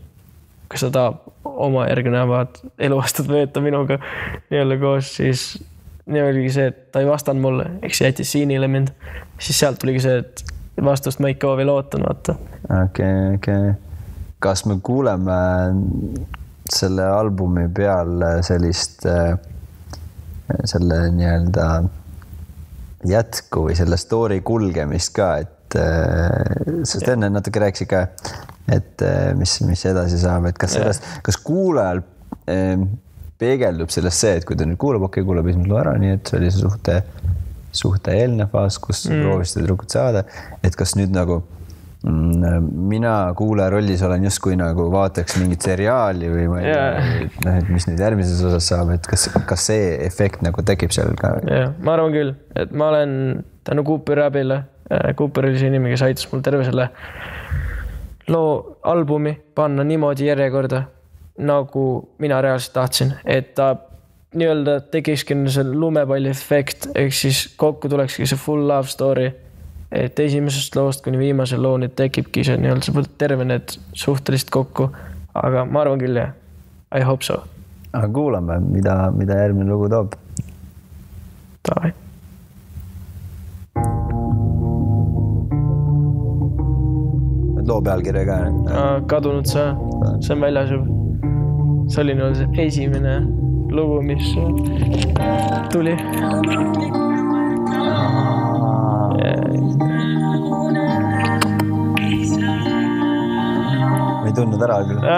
kas ta tahab oma järgnevad eluaastad veeta minuga nii-öelda koos, siis nii oligi see, et ta ei vastanud mulle, eks jättis siinile mind. siis sealt tuligi see, et vastust ma ikka veel ootan, vaata. okei, okei. kas me kuuleme selle albumi peal sellist, selle nii-öelda jätku või selle story kulgemist ka, et äh, sest enne natuke rääkisid ka, et äh, mis, mis edasi saab, et kas sellest, kas kuulajal äh, peegeldub sellest see, et kui ta nüüd kuulab, okei okay,, kuulab esimese loo ära, nii et see oli see suhte, suhte eelnev faas, kus mm. proovis tüdrukut saada, et kas nüüd nagu mm, mina kuulaja rollis olen justkui nagu vaataks mingit seriaali või ma ei Jaa. tea, noh, et mis nüüd järgmises osas saab, et kas, kas see efekt nagu tekib seal ka? jah, ma arvan küll, et ma olen tänu Cooperi abile, Cooper oli see inimene, kes aitas mul terve selle loo albumi panna niimoodi järjekorda, nagu mina reaalselt tahtsin, et ta nii-öelda tekikski see lumepalli efekt, ehk siis kokku tulekski see full love story. et esimesest loost kuni viimase looni tekibki see nii-öelda, sa võtad terve need suhteliselt kokku, aga ma arvan küll jah, I hope so. aga kuulame, mida, mida järgmine lugu toob. Davai. Loo pealkirja ka. kadunud sa, see on väljas juba. see oli nüüd see esimene lugu, mis tuli. ma ei tundnud ära küll.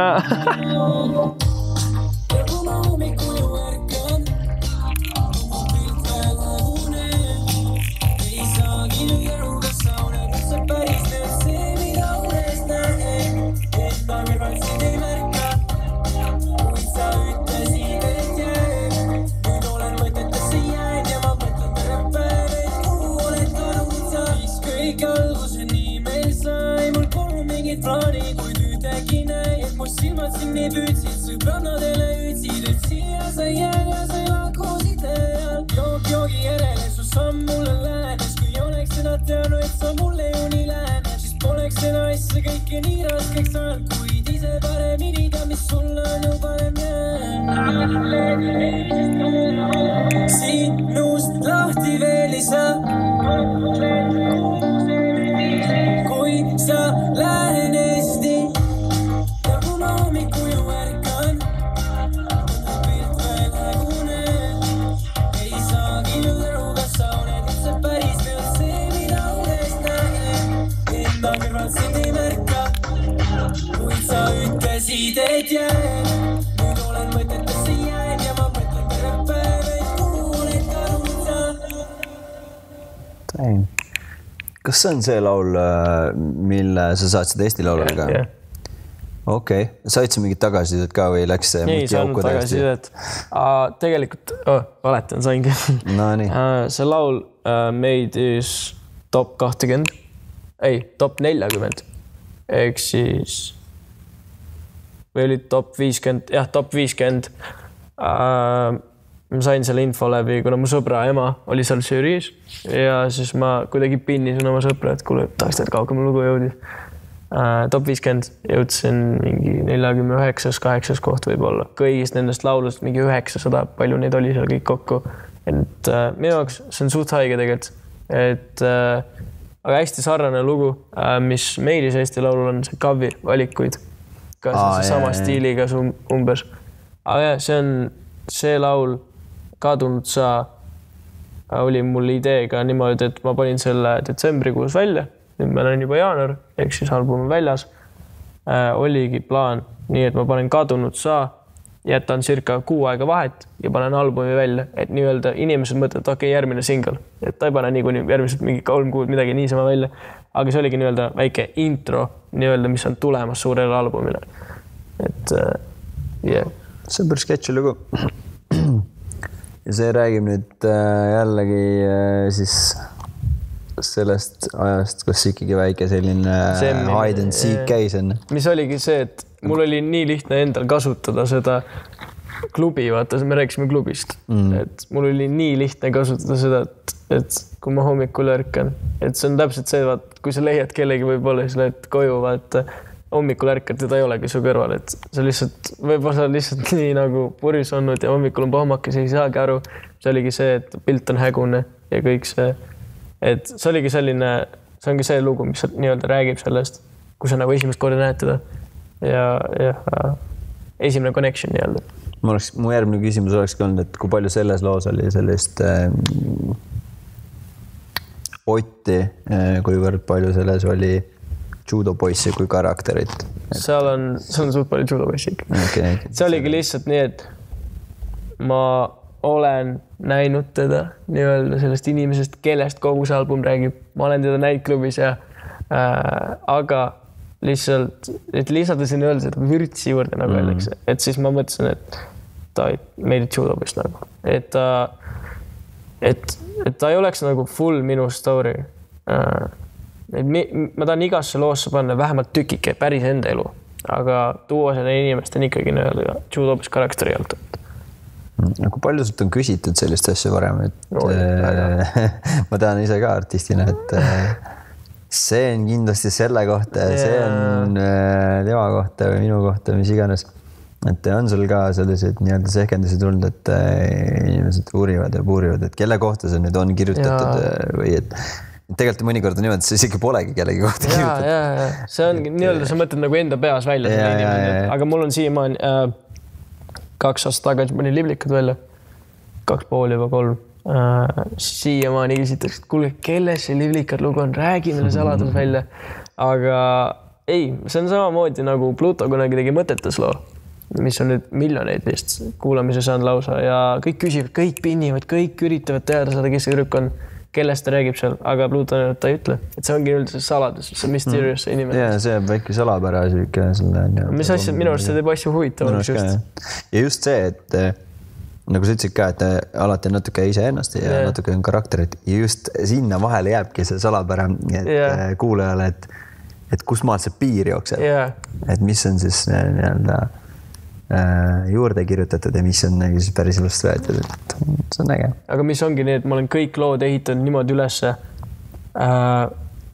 nii püüdsid, sõbrannadele ütlesid, et siia sa jääd ja sa lahkusid ajal. jook joogi järele, su samm mulle lähenes, kui oleks seda teadnud, et sa mulle ju nii lähened, siis poleks seda asja kõike nii raskeks saanud, kuid ise paremini tead, mis sulle on ju parem jäänud. sinust lahti veel ei saa. Kas see on see laul, mille sa saatsid Eesti Laulule ka? okei okay., said sa mingit tagasisidet ka või läks see ei saanud tagasisidet. tegelikult oh,, valetan, sain küll. Nonii, see laul uh, meidis top kahtekümmend, ei, top neljakümmend ehk siis või oli top viiskümmend, jah, top viiskümmend uh,. Ma sain selle info läbi, kuna mu sõbra ema oli seal žüriis ja siis ma kuidagi pinnisin oma sõpra, et kuule, tahaks teada, kaugele mu lugu jõudis uh,. top viiskümmend jõudsin mingi neljakümne üheksas, kaheksas koht võib-olla, kõigist nendest lauludest mingi üheksasada, palju neid oli seal kõik kokku. et uh, minu jaoks see on suht haige tegelikult, et uh, aga hästi sarnane lugu uh,, mis meelis Eesti Laulul on see cover valikuid. ka see sama stiiliga umbes. aga jah, see on see laul Kadunud sa oli mul ideega niimoodi, et ma panin selle detsembrikuus välja, nüüd meil on juba jaanuar ehk siis album on väljas äh,. oligi plaan nii, et ma panen Kadunud sa, jätan circa kuu aega vahet ja panen albumi välja, et nii-öelda inimesed mõtlevad, okei okay,, järgmine singel, et ta ei pane niikuinii järgmised mingi kolm kuud midagi niisama välja. aga see oligi nii-öelda väike intro nii-öelda, mis on tulemas suurele albumile. et äh, yeah., see on päris sketši lugu. Ja see räägib nüüd äh, jällegi äh, siis sellest ajast, kus ikkagi väike selline hide and seek käis onju. mis oligi see, et mul oli nii lihtne endal kasutada seda klubi, vaata, me rääkisime klubist mm., et mul oli nii lihtne kasutada seda, et, et kui ma hommikul ärkan, et see on täpselt see, vaat kui sa leiad kellegi võib-olla, siis lähed koju, vaata hommikul ärkad ta ei olegi su kõrval, et sa lihtsalt, võib-olla sa lihtsalt nii nagu purjus olnud ja hommikul on pohmakas ja ei saagi aru. see oligi see, et pilt on hägune ja kõik see, et see oligi selline, see ongi see lugu, mis nii-öelda räägib sellest, kui sa nagu esimest korda näed teda ja, ja esimene connection nii-öelda. ma oleks, mu järgmine küsimus olekski olnud, et kui palju selles loos oli sellist äh, Otti äh,, kuivõrd palju selles oli judopoissi kui karakterit. seal on, seal on suht palju judopoissi ikka. okei, see oligi lihtsalt nii, et ma olen näinud teda nii-öelda sellest inimesest, kellest kogu see album räägib, ma olen teda näinud klubis ja äh, aga lihtsalt, et lisada sinna öelda seda vürtsi juurde nagu öeldakse mm., et siis ma mõtlesin, et ta meeldib judopoiss nagu, et ta, et, et ta ei oleks nagu full minu story äh,. Et mi, ma tahan igasse loosse panna vähemalt tükike päris enda elu, aga tuua selle inimesteni ikkagi nii-öelda judopoiss karakteri alt. aga kui palju sult on küsitud sellist asja varem, et Oi, äh, ma tean ise ka artistina, et äh, see on kindlasti selle kohta ja see on äh, tema kohta või minu kohta, mis iganes. et on sul ka selliseid nii-öelda sehkendusi tulnud, et äh, inimesed uurivad ja puurivad, et kelle kohta see nüüd on kirjutatud Jaa. äh, või et tegelikult mõnikord on niimoodi, et see isegi polegi kellegi kohta ja, kirjutatud. ja, ja see ongi nii-öelda, sa mõtled nagu enda peas välja selle jaa. aga mul on siiamaani äh, kaks aastat tagasi panin liblikad välja, kaks pool juba kolm äh,. siiamaani küsitakse, et kuule, kelles see liblikad lugu on, räägi meile saladus välja. aga ei, see on samamoodi nagu Pluto kunagi tegi mõtetes loo, mis on nüüd miljoneid vist kuulamise saanud lausa ja kõik küsivad, kõik pinnivad, kõik üritavad teada saada, kes see tüdruk on, kellest ta räägib seal, aga Pluto on öelnud, ta ei ütle, et see ongi üldse see saladus, see mysterious see inimene. Ja see on väike salapära sihuke selle. mis asja, minu arust see teeb asju huvitavamaks just. ja just see, et eh, nagu sa ütlesid ka, et eh, alati on natuke iseennast ja Jah. natuke on karakterit. Ja just sinna vahele jääbki see salapära, et eh, kuulajale, et, et kus maalt see piir jookseb. Jaa, et mis on siis eh, nii-öelda äh, juurde kirjutatud ja mis on nagu siis päris ilusti võetud, et see on äge. aga mis ongi nii, et ma olen kõik lood ehitanud niimoodi ülesse äh,.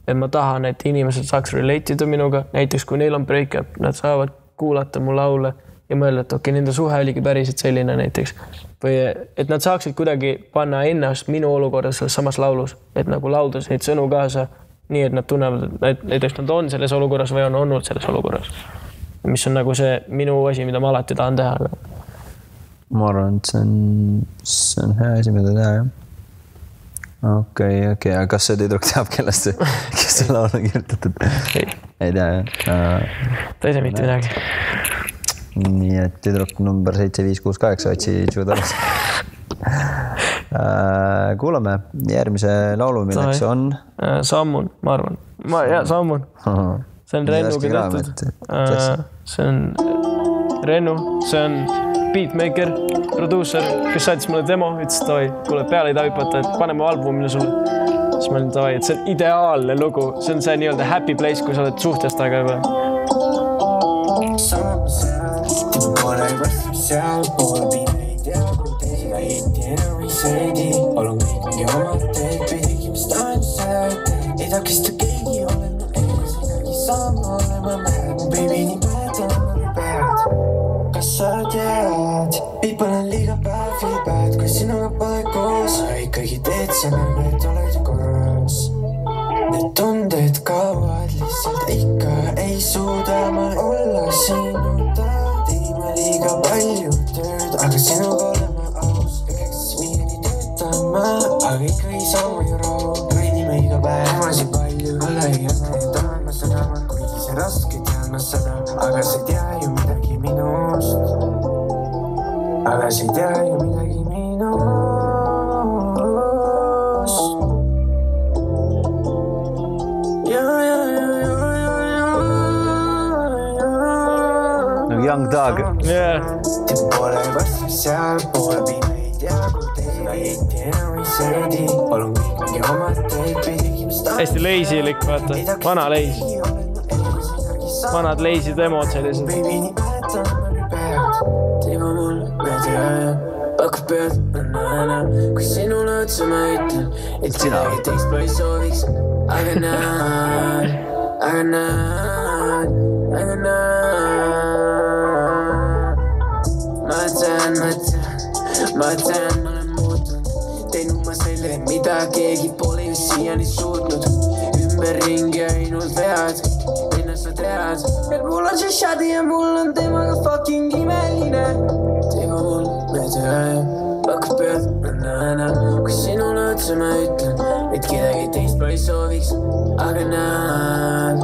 et ma tahan, et inimesed saaks relate ida minuga, näiteks kui neil on break-up, nad saavad kuulata mu laule ja mõelda, et okei okay,, nende suhe oligi päriselt selline näiteks. või et nad saaksid kuidagi panna ennast minu olukorda selles samas laulus, et nagu lauldes neid sõnu kaasa, nii et nad tunnevad, et näiteks nad on selles olukorras või on olnud selles olukorras. Mis on nagu see minu asi, mida ma alati tahan teha, aga ma arvan, et see on, see on hea asi, mida teha jah. okei, okei, aga kas see tüdruk teab, kellest see, kes see laul on kirjutatud? ei, tea jah. ta ei tea mitte midagi. nii et tüdruk number seitse, viis, kuus, kaheksa, otsi Jude üles. kuulame järgmise laulu, milleks Davai. on. Äh, sammun, ma arvan, ma ja sammun, see on Rennuga tehtud kes? See on Rennu, see on beatmaker, produusser, kes saatis mulle demo, ütles davai, kuule peale ei taha hüpata, et paneme albumile sulle. siis ma olin davai, et see on ideaalne lugu, see on see nii-öelda happy place, kui sa oled suhtes temaga juba. Sealpool pimeid ja kui teised heiti enam ei seedi. palun mingi oma teed sa tead, people on liiga päevipäevad, kui sinuga pole koos, sa ikkagi teed sa nagu, et oled korras. Need tunded kaovad lihtsalt ikka ei suuda ma olla sinuta. tegime liiga palju tööd, aga sinuga olema aus. üheksas miinimumi töötama, aga ikka ei saa ju rahu. kõnnime iga päev, teemasid palju, alla ei anna ja tahan ma sadama, kuigi see raske, tean ma seda, aga sa ei ei tea ju midagi minust. ja, ja, ja, ja, ja, ja, ja. nagu Young Thug. jah, Pole vastu sealpool pimeid ja kui teised heiti enam ei seedi. palun kõik mingi oma teed pidi, mis hästi lazylik, vaata, vana lazy, vanad lazy demod sellised. Meeldib aja, pakub pead, na-na-na. kui sinule otsa ma ütlen, et Sina teist ma ei sooviks, aga näed, aga näed, aga näed. ma tean, ma tean, ma tean, ma olen muutunud, teinud ma selle, mida keegi pole ju siiani suutnud. ümberringi ainult vead, minna sa tead, et mul on see shadi ja mul on temaga fucking imeline. Teema mul meeldib aja, pakub pead, na-na-na, kui sinule otsa ma ütlen, et kedagi teist ma ei sooviks, aga näed,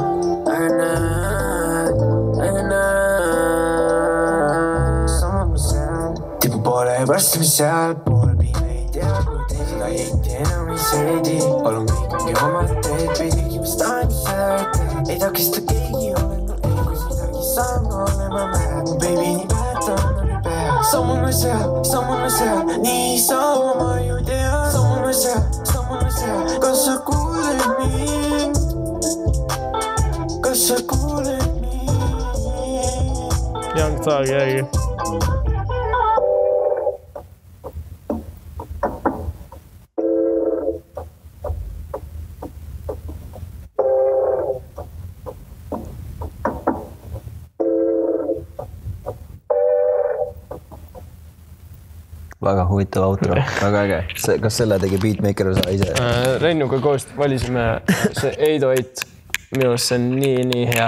aga näed, aga näed. sama ma seal, tipu poole varsti me sealpool pead. sammune seal, sammune seal, niisama ma ju tean, sammune seal, sammune seal, kas sa kuuled mind? kas sa kuuled mind? Young Thug jällegi. väga huvitav outro, väga äge. kas selle tegi beatmaker või sa ise? Äh, Rennuga koos valisime see Eido Eight, minu arust see on nii, nii hea.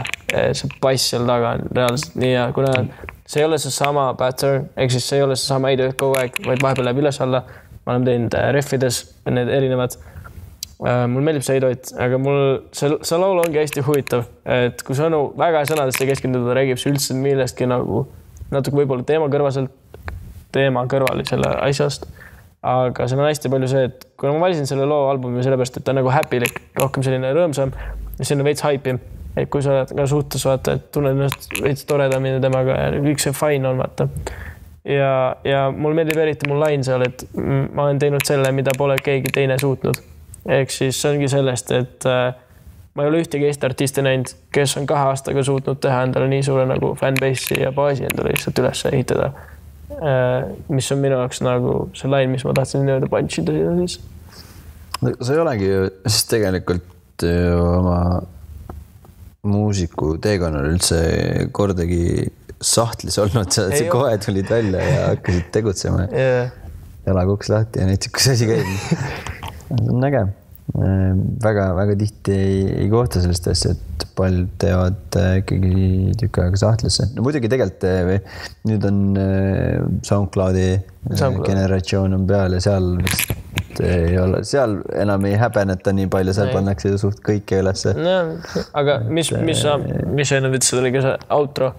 see bass seal taga on reaalselt nii hea, kuna see ei ole seesama pattern, ehk siis see ei ole seesama Eido Eight kogu aeg, vaid vahepeal läheb üles-alla. me oleme teinud äh, rehvides need erinevad. mulle meeldib see Eido Eight, aga mul see, see laul ongi hästi huvitav, et kui sõnu väga sõnadesse keskenduda, räägib see üldse millestki nagu natuke võib-olla teema kõrvaselt, teema kõrval selle asjast aga seal on hästi palju see, et kuna ma valisin selle loo albumi sellepärast, et ta on nagu happylik, rohkem selline rõõmsam selline veits haipim. et kui sa oled ka suhtes, vaata, et tunned ennast veits toredamini temaga ja kõik see fine on, vaata. ja, ja mulle meeldib eriti mu lain seal, et ma olen teinud selle, mida pole keegi teine suutnud. ehk siis see ongi sellest, et äh, ma ei ole ühtegi Eesti artisti näinud, kes on kahe aastaga suutnud teha endale nii suure nagu fanbase'i ja baasi endale lihtsalt üles ehitada mis on minu jaoks nagu see lain, mis ma tahtsin nii-öelda punch ida sinna siis. sa ei olegi ju siis tegelikult ju oma muusiku teekonnal üldse kordagi sahtlis olnud, sa sa kohe tulid välja ja hakkasid tegutsema. Yeah. jalaga uks lahti ja nüüd sihuke asi käib. see on äge. Väga-väga tihti ei, ei kohta sellist asja, et paljud teevad äh, ikkagi tükk aega sahtlisse. no muidugi tegelikult äh, nüüd on äh, SoundCloudi SoundCloud. Generatsioon on peal ja seal vist ei ole, seal enam ei häbeneta nii palju, seal Ei. pannakse ju suht kõike ülesse. no aga mis, mis sa, mis sa enne ütlesid, oli ka see outro.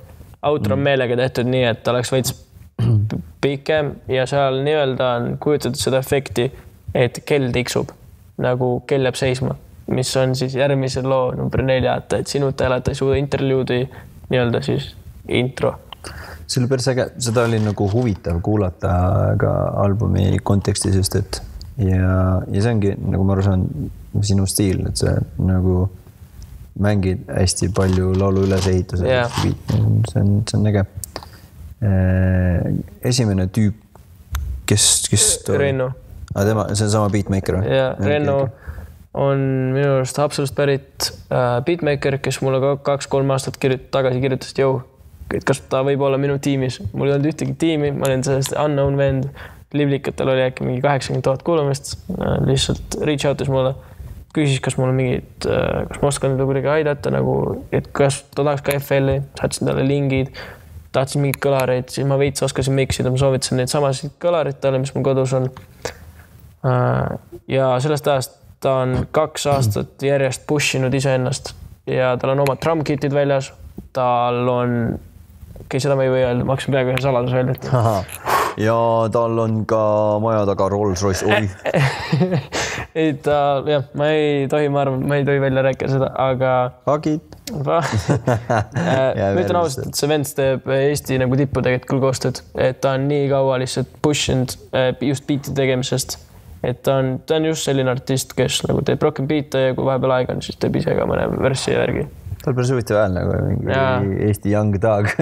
outro on meelega tehtud nii, et oleks veits pikem ja seal nii-öelda on kujutatud seda efekti, et kell tiksub nagu kell jääb seisma, mis on siis järgmise loo number nelja, et, et sinuta elada ei suuda interluudi nii-öelda siis intro. see oli päris äge, seda oli nagu huvitav kuulata ka albumi kontekstis just, et ja, ja see ongi nagu ma aru saan, sinu stiil, et sa nagu mängid hästi palju laulu ülesehituse Jah. see on, see on äge. esimene tüüp, kes, kes too Renno ah,. tema, see on sama beatmaker või? ja Renno on minu arust Haapsalust pärit äh, beatmaker, kes mulle ka kaks-kolm aastat kirjut-, tagasi kirjutas, et jõu, et kas ta võib olla minu tiimis. mul ei olnud ühtegi tiimi, ma olin sellest unknown vend. Liblikatel oli äkki mingi kaheksakümmend tuhat kuulamist äh,, lihtsalt reach out'is mulle, küsis, kas mul on mingid äh,, kas ma oskan teda kuidagi aidata nagu, et kas ta tahaks ka FL-i, saatsin talle lingid tahtsin mingeid kõlareid, siis ma veits oskasin mix ida, ma soovitasin neid samasid kõlareid talle, mis mul kodus on. Ja sellest ajast ta on kaks aastat järjest push inud iseennast ja tal on omad trumm-kit'id väljas, tal on, okei, seda ma ei või öelda, ma hakkasin peaaegu ühe saladuse välja ütlema. ja tal on ka maja taga Rolls-Royce, oi, ei ta jah, ma ei tohi, ma arvan, ma ei tohi välja rääkida seda, aga hagid. ma Jää ütlen ausalt, et see vend teeb Eesti nagu tippudega küll koostööd, et ta on nii kaua lihtsalt push inud eh, just beat'i tegemisest. Et ta on, ta on just selline artist, kes nagu teeb rohkem beat'e ja kui vahepeal aega on, siis teeb ise ka mõne verssi järgi. tal päris huvitav hääl nagu mingi Jaa. Eesti Young Dog.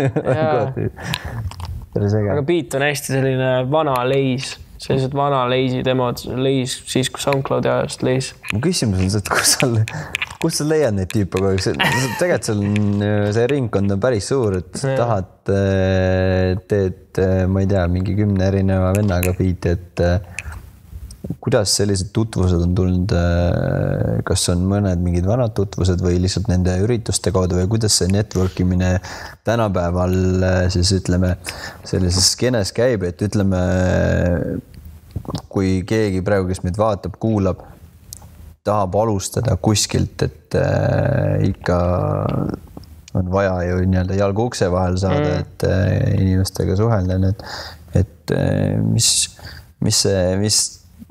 Päris äge aga. beat on hästi selline vana leis, sellised vana leisi demod, leis siis, kui SoundCloudi ajast leis. mu küsimus on see, et kus sa, kust sa leiad neid tüüpe kogu aeg, tegelikult seal on see ringkond on päris suur, et sa tahad, teed, ma ei tea, mingi kümne erineva vennaga beat'i, et eh, kuidas sellised tutvused on tulnud, kas on mõned mingid vanad tutvused või lihtsalt nende ürituste kaudu või kuidas see network imine tänapäeval eh, siis ütleme, sellises skeenes käib, et ütleme, kui keegi praegu, kes meid vaatab, kuulab, tahab alustada kuskilt, et äh, ikka on vaja ju nii-öelda jalgu ukse vahel saada mm., et äh, inimestega suhelda, nii et, et äh, mis, mis see, mis,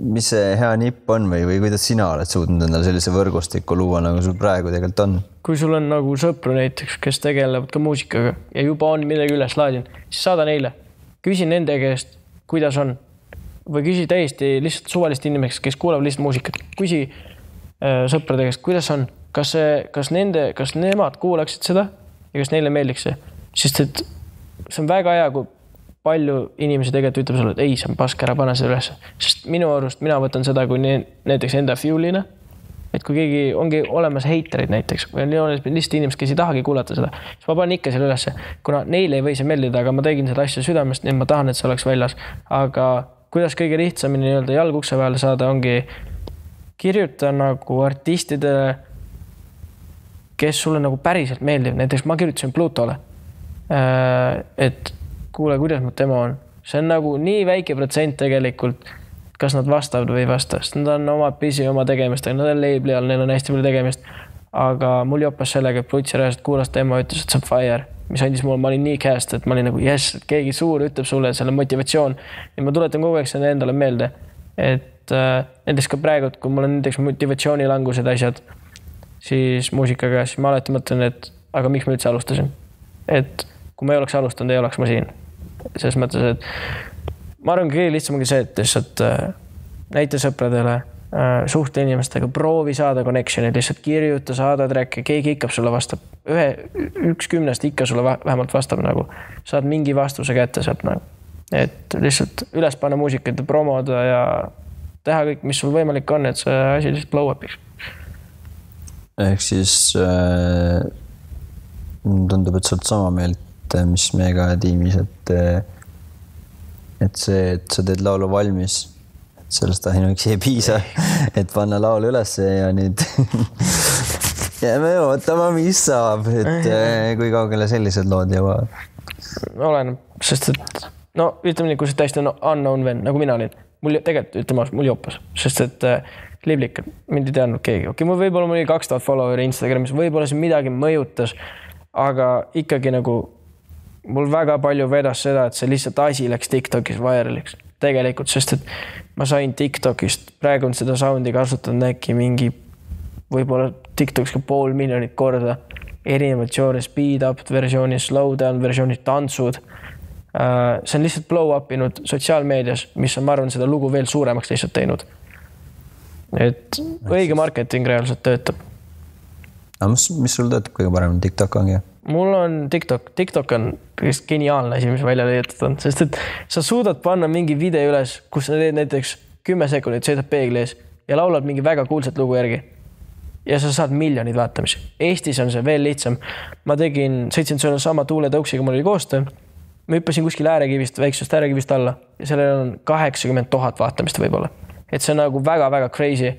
mis see hea nipp on või, või kuidas sina oled suutnud endale sellise võrgustiku luua, nagu sul praegu tegelikult on? kui sul on nagu sõpru näiteks, kes tegelevad ka muusikaga ja juba on midagi üles laadinud, siis saada neile, küsi nende käest, kuidas on. Või küsi täiesti lihtsalt suvalist inimest, kes kuulavad lihtsalt muusikat, küsi äh, sõprade käest, kuidas on, kas see, kas nende, kas nemad kuulaksid seda ja kas neile meeldiks see, sest et see on väga hea, kui palju inimesi tegelikult ütleb sulle, et ei, see on pask, ära pane seda ülesse, sest minu arust mina võtan seda kui näiteks enda fuel'ina et kui keegi ongi olemas heiterid näiteks või on lihtsalt inimesed, kes ei tahagi kuulata seda, siis ma panen ikka selle ülesse, kuna neile ei või see meeldida, aga ma tegin seda asja südamest, nii et ma tahan, et see oleks väljas. aga kuidas kõige lihtsamini nii-öelda jalg ukse vahele saada, ongi kirjuta nagu artistidele, kes sulle nagu päriselt meeldib, näiteks ma kirjutasin Plutole. et kuule, kuidas mu demo on, see on nagu nii väike protsent tegelikult, kas nad vastavad või ei vasta, sest nad on oma pisi oma tegemistega, nad on label'i all, neil on hästi palju tegemist. aga mul joppas sellega, et Plutsi reaalselt kuulas demo, ütles, et see on fire, mis andis mulle, ma olin nii cast, et ma olin nagu jess, et keegi suur ütleb sulle, selle motivatsioon. ja ma tuletan kogu aeg seda endale meelde, et äh, näiteks ka praegu, kui mul on näiteks motivatsioonilangused, asjad, siis muusikaga, siis ma alati mõtlen, et aga miks ma üldse alustasin. et kui ma ei oleks alustanud, ei oleks ma siin. Selles mõttes, et ma arvan, kõige lihtsam ongi see, et lihtsalt äh, näita sõpradele äh,, suhtle inimestega, proovi saada connection'id, lihtsalt kirjuta, saada track'e, keegi ikka sulle vastab. ühe, üks kümnest ikka sulle vähemalt vastab nagu, saad mingi vastuse kätte sealt nagu. et lihtsalt üles panna muusikat ja promoda ja teha kõik, mis sul võimalik on, et see asi lihtsalt blow up'iks. ehk siis äh, tundub, et sa oled sama meelt, mis meiega tiimis, et äh, et see, et sa teed laulu valmis, et sellest ainuüksi ei piisa, et panna laul ülesse ja nüüd jääme ootama, mis saab, et äh, kui kaugele sellised lood jõuavad. oleneb, sest et no ütleme nii, kui sa täiesti no, unknown vend, nagu mina olin, mul tegelikult ütleme ausalt, mul joppas, sest et äh, liblik, mind ei teadnud keegi, okei okay,, mul võib-olla mul oli kaks tuhat follower'i Instagramis, võib-olla see midagi mõjutas, aga ikkagi nagu mul väga palju vedas seda, et see lihtsalt asi läks Tiktokis viral'iks tegelikult, sest et ma sain Tiktokist, praegu on seda sound'i kasutanud äkki mingi võib-olla Tiktokis ka pool miljonit korda, erinevad žooris, speed up versioonis, slow down versioonis, tantsud. see on lihtsalt blow up inud sotsiaalmeedias, mis on, ma arvan, seda lugu veel suuremaks lihtsalt teinud. et õige marketing reaalselt töötab. Aga mis, mis sul töötab kõige paremini, TikTok ongi? mul on TikTok, TikTok on kõigest geniaalne asi, mis välja leiutatud on, sest et sa suudad panna mingi video üles, kus sa teed näiteks kümme sekundit, sõidad peegli ees ja laulad mingi väga kuulsat lugu järgi. ja sa saad miljoneid vaatamisi. Eestis on see veel lihtsam. ma tegin, sõitsin selle sama Tuule Tõuksiga, mul oli koostöö. ma hüppasin kuskil äärekivist, väiksest äärekivist alla ja sellel on kaheksakümmend tuhat vaatamist võib-olla. et see on nagu väga-väga crazy.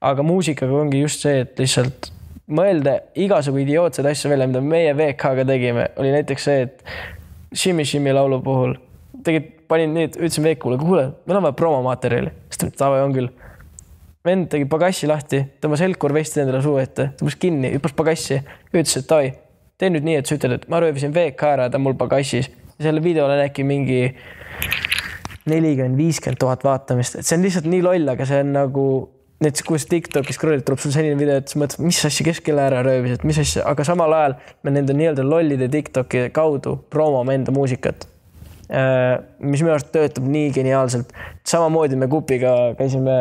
aga muusikaga ongi just see, et lihtsalt mõelda igasugu idiootseid asju välja, mida meie VK-ga tegime, oli näiteks see, et Shimmy Shimmy laulu puhul tegid, panin nüüd, ütlesin VK-le, kuule, meil on vaja promomaterjali, siis ta ütles, davai, on küll. vend tegi pagassi lahti, tõmbas Helkur vesti endale suu ette, tõmbas kinni, hüppas pagassi, ütles, et davai, tee nüüd nii, et sa ütled, et ma röövisin VK ära, ta on mul pagassis. sellel videol on äkki mingi nelikümmend, viiskümmend tuhat vaatamist, et see on lihtsalt nii loll, aga see on nagu näiteks kui sa Tiktokis scroll'id, tuleb sul selline video, et sa mõtled, mis asja, kes kelle ära röövis, et mis asja, aga samal ajal me nende nii-öelda lollide Tiktoki kaudu promome enda muusikat. mis minu arust töötab nii geniaalselt, samamoodi me Kupiga käisime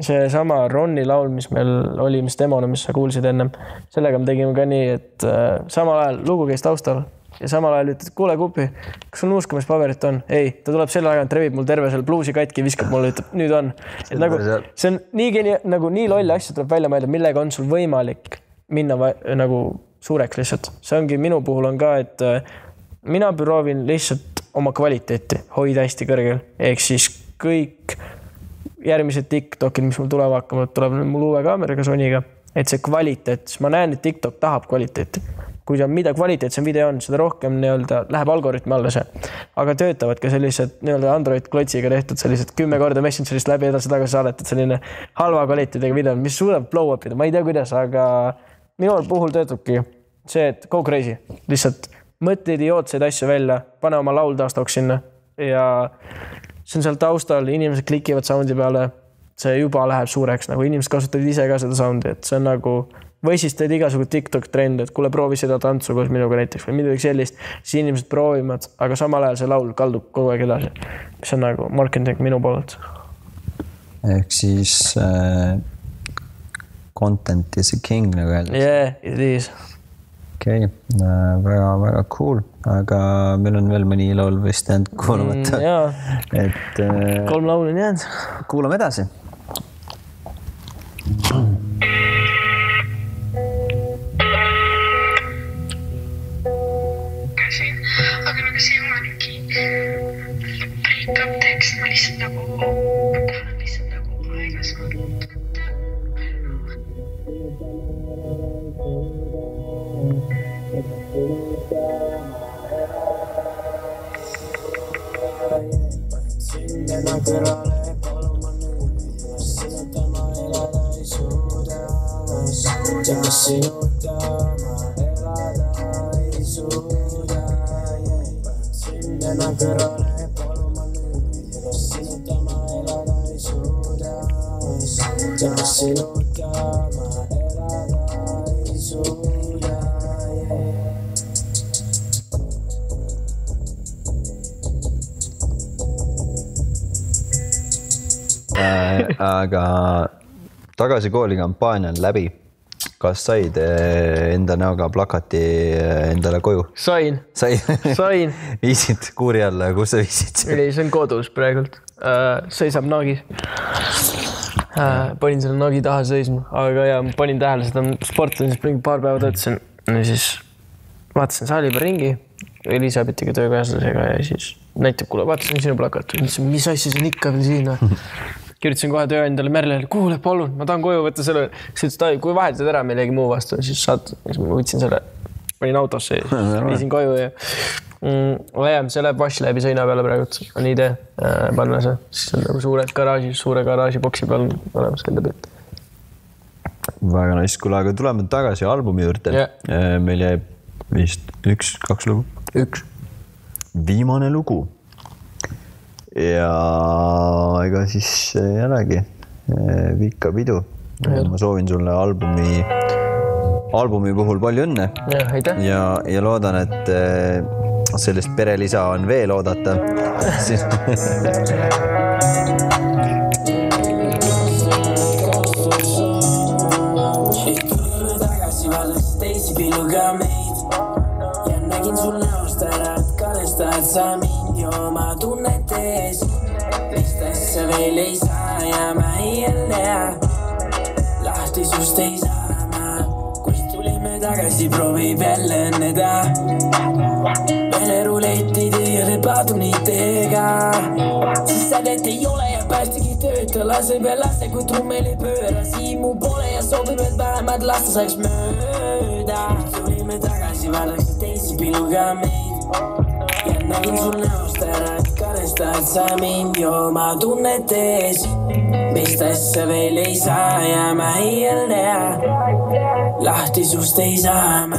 seesama Ronni laul, mis meil oli, mis demona, mis sa kuulsid ennem, sellega me tegime ka nii, et äh, samal ajal lugu käis taustal ja samal ajal ütled, kuule Kupi, kas sul nuuskamispaberit on? ei, ta tuleb selja tagant, rebib mul terve selle pluusi katki, viskab mulle, ütleb nüüd on. et nagu see on nii geni-, nagu nii lolle asju tuleb välja mõelda, millega on sul võimalik minna nagu suureks lihtsalt. see ongi minu puhul on ka, et äh, mina proovin lihtsalt oma kvaliteeti hoida hästi kõrgel, ehk siis kõik järgmised Tiktokid, mis mul tulema hakkavad, tuleb mul uue kaameraga Sonyga, et see kvaliteet, siis ma näen, et TikTok tahab kvaliteeti. Kui ta, mida kvaliteetsem video on, seda rohkem nii-öelda läheb algoritmi alla see. aga töötavad ka sellised nii-öelda Android klotsiga tehtud sellised kümme korda Messengerist läbi edasi-tagasi saadetud selline halva kvaliteediga video, mis suudab blow up ida, ma ei tea, kuidas, aga minu puhul töötabki see, et go crazy, lihtsalt mõtle idiootseid asju välja, pane oma laul taustaks sinna ja see on seal taustal, inimesed klikivad sound'i peale, see juba läheb suureks, nagu inimesed kasutavad ise ka seda sound'i, et see on nagu või siis teed igasugu TikTok trende, et kuule, proovi seda tantsu koos minuga näiteks või midagi sellist, siis inimesed proovivad, aga samal ajal see laul kaldub kogu aeg edasi. mis on nagu marketing minu poolt. ehk siis äh, content is a king nagu öeldakse. Yeah, it is. okei okay., väga-väga cool, aga meil on veel mõni laul vist jäänud kuulamata mm,. et äh, kolm laulu on jäänud. kuulame edasi. lugesin, no quiero hablar por los maneras. Siéntame la la aga tagasi kooli kampaania on läbi. kas said eh, enda näoga plakati eh, endale koju? sain, sai sain, viisid kuuri alla ja kus sa viisid? ei, see on kodus praegult uh,, seisab naagis uh,. panin selle naagi taha seisma, aga ja panin tähele seda sportlane, siis mingi paar päeva töötasin ja siis vaatasin saali peal ringi Elizabethiga töökaaslasega ja siis näitab, kuule, vaatasin sinu plakatit, mõtlesin, mis asja see on ikka veel siin või kirjutasin kohe tööandjale Merlele, kuule palun, ma tahan koju võtta selle, siis ütles, et kui vahetad ära millegi muu vastu, siis saad, siis ma võtsin selle, panin autosse viisin koju ja mm,. jah, see läheb vaši läbi seina peale praegult, on idee äh, panna see, siis on nagu suures garaažis, suure garaaži boksi peal olemas enda pilt. väga nice, kuule, aga tuleme tagasi albumi juurde Jah.. meil jäi vist üks, kaks lugu. üks. viimane lugu. Ja ega siis ei olegi, pikka pidu. ma soovin sulle albumi, albumi puhul palju õnne. Ja, ja loodan, et eh, sellist perelisa on veel oodata. teisi pilluga meid. Ja nägin sul näost ära, et kadestad sa mind asja veel ei saa ja ma ei tea, lahtisust ei saa ma, kust tulime tagasi, proovib jälle õnneda. Vene ruletide ja rebatunitega, siis sädet ei ole ja päästegi tööta, laseb ja laseb, kui trummel ei pööra, siimu pole ja sobib, et vähemalt lasta saaks mööda. tulime tagasi, vaadates teisi pilluga meid ja nägin sul näost kadestad sa mind ju oma tunnete ees. vist asja veel ei saa ja ma ei tea, lahtisust ei saa ma.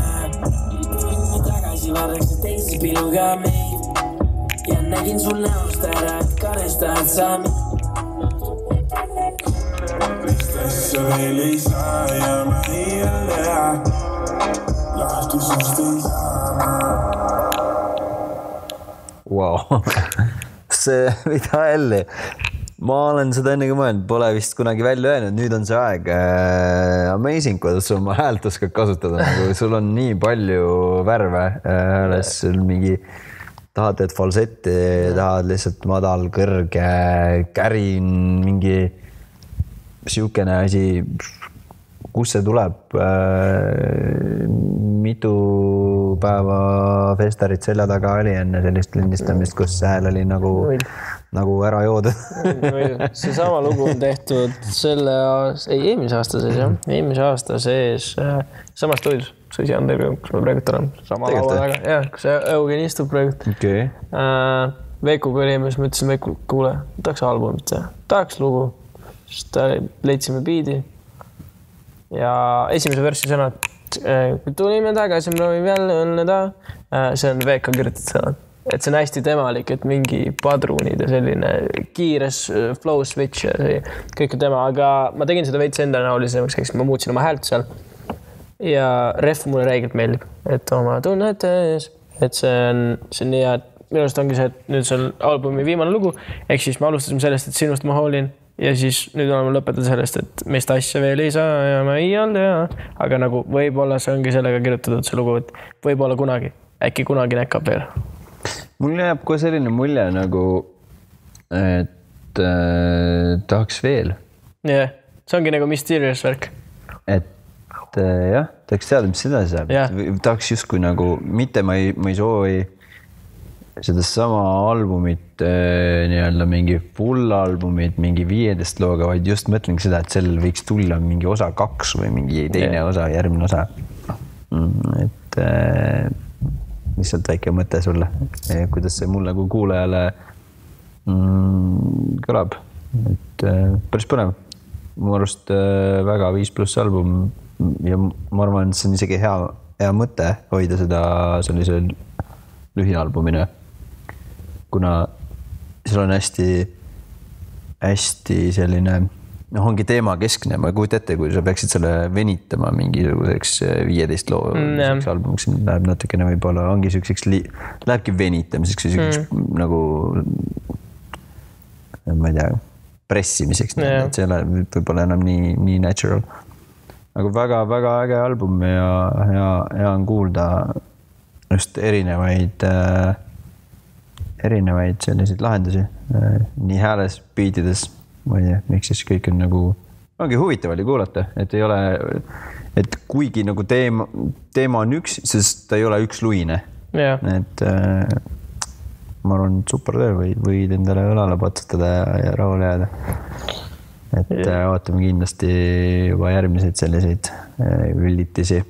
tagasi, vaadates teisi pilluga meid ja nägin sul näost ära, et kadestad sa mind. asja veel ei saa ja ma ei tea, lahtisust ei saa. Vau, see, mida jälle, ma olen seda enne ka mõelnud, pole vist kunagi välja öelnud, nüüd on see aeg äh,. Amazing, kuidas sa oma häält oskad kasutada, nagu sul on nii palju värve äh, hääles, sul mingi, tahad teed falsetti, tahad lihtsalt madal, kõrge, kärin, mingi sihukene asi. Kust see tuleb äh,? mitu päeva festarit selja taga oli enne sellist lindistamist, kus hääl oli nagu nagu ära joodud? seesama lugu on tehtud selle ei eelmise aasta sees jah, eelmise aasta sees äh, samas stuudios, Susi Anderga, kus me praegu oleme, sama laua taga, jah, kus Eugen istub praegu okei, äh,. Veikuga olime, siis ma ütlesin Veikule, kuule, tahaks albumit teha, tahaks lugu. siis ta leidsime biidi. Ja esimese versi sõnad, kui tulime tagasi, proovime jälle õnneda. see on Veeka kirjutatud sõnad, et see on hästi temalik, et mingi padrunid ja selline kiires äh, flow switch ja see kõik on tema, aga ma tegin seda veits endanäolisemaks, siis ma muutsin oma häält seal. Ja ref mulle räigelt meeldib, et oma tunnete ees, et see on, see on nii hea, et minu arust ongi see, et nüüd see on albumi viimane lugu, ehk siis me alustasime sellest, et sinust ma hoolin ja siis nüüd oleme lõpetanud sellest, et meist asja veel ei saa ja ma ei olnud hea, aga nagu võib-olla see ongi sellega kirjutatud see lugu, et võib-olla kunagi, äkki kunagi näkkab veel. mul jääb kohe selline mulje nagu, et äh, tahaks veel, jah, see ongi nagu mysterious värk. et äh, jah, tahaks teada, mis edasi saab Jah., tahaks justkui nagu mitte ma ei, ma ei soovi sedasama albumit äh, nii-öelda mingi full albumit mingi viieteist looga, vaid just mõtlengi seda, et sellel võiks tulla mingi osa kaks või mingi teine Jah. osa, järgmine osa. et äh, lihtsalt väike mõte sulle, kuidas see mul nagu kuulajale mm, kõlab, et päris põnev. mu arust väga viis pluss album ja ma arvan, et see on isegi hea, hea mõte hoida seda sellise lühialbumina. Kuna seal on hästi, hästi selline noh, ongi teemakeskne, ma ei kujuta ette, kui sa peaksid selle venitama mingisuguseks viieteist loo Mm, albumiks, läheb natukene võib-olla ongi siukseks, lähebki venitamiseks või siukseks mm. nagu ma ei tea, pressimiseks Jah., et see ei ole võib-olla enam nii, nii natural. aga väga-väga äge album ja hea, hea on kuulda just erinevaid äh,, erinevaid selliseid lahendusi äh, nii hääles, beatides, ma ei tea, miks siis kõik on nagu, ongi huvitav oli kuulata, et ei ole, et kuigi nagu teema, teema on üks, sest ta ei ole üksluine, jah, et äh, ma arvan, super töö, võid, võid endale õlale patsutada ja, ja rahule jääda. et äh, ootame kindlasti juba järgmiseid selliseid äh, üllitisi.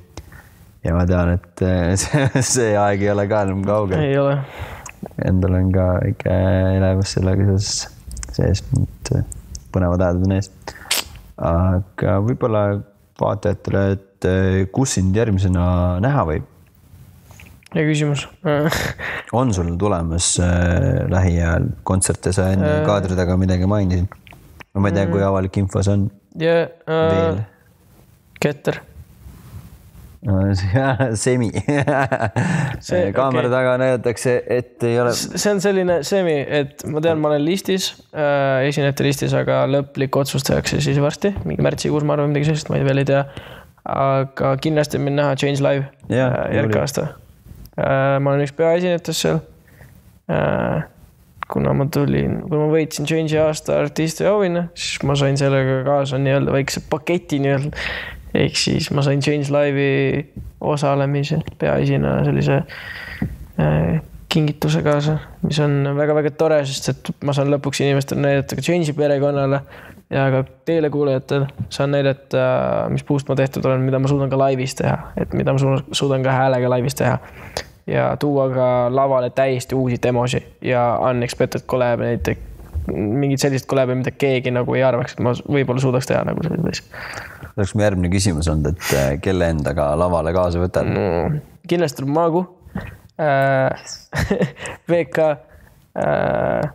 ja ma tean, et äh, see, see aeg ei ole ka enam kaugel. ei ole. Endal on ka väike elevus sellega seoses sees, et äh, põnevad ajad on ees. aga võib-olla vaatajatele, et äh, kus sind järgmisena näha võib? hea küsimus. on sul tulemas äh, lähiajal kontserte, sa enne Äh. kaadri taga midagi mainisid. no ma ei tea, kui avalik info see on ja veel äh,. Keter, semi. See- kaamera taga näidatakse, et ei ole. see on selline semi, et ma tean, ma olen listis äh,, esinejate listis, aga lõplik otsus tehakse siis varsti, mingi märtsikuus, ma arvan, midagi sellist, ma veel ei tea. aga kindlasti on mind näha Change Live Jaa, äh, järgmine aasta äh,. ma olen üks peaesinejatest seal äh,. kuna ma tulin, kui ma võitsin Change'i aasta artisti auhinna, siis ma sain sellega kaasa nii-öelda väikse paketi nii-öelda. Ehk siis ma sain Change Live'i osalemise peaesineja sellise äh, kingituse kaasa, mis on väga-väga tore, sest et ma saan lõpuks inimestele näidata ka Change'i perekonnale ja ka teile kuulajatele saan näidata, mis puust ma tehtud olen, mida ma suudan ka laivis teha, et mida ma suudan, ka häälega laivis teha. ja tuua ka lavale täiesti uusi demosid ja unexpected kolläbe näiteks, mingid sellised kolläbe, mida keegi nagu ei arvaks, et ma võib-olla suudaks teha nagu selliseid asju. see oleks mu järgmine küsimus olnud, et äh, kelle endaga lavale kaasa võtad no.? Kindlasti tuleb Maagu äh. VK äh,.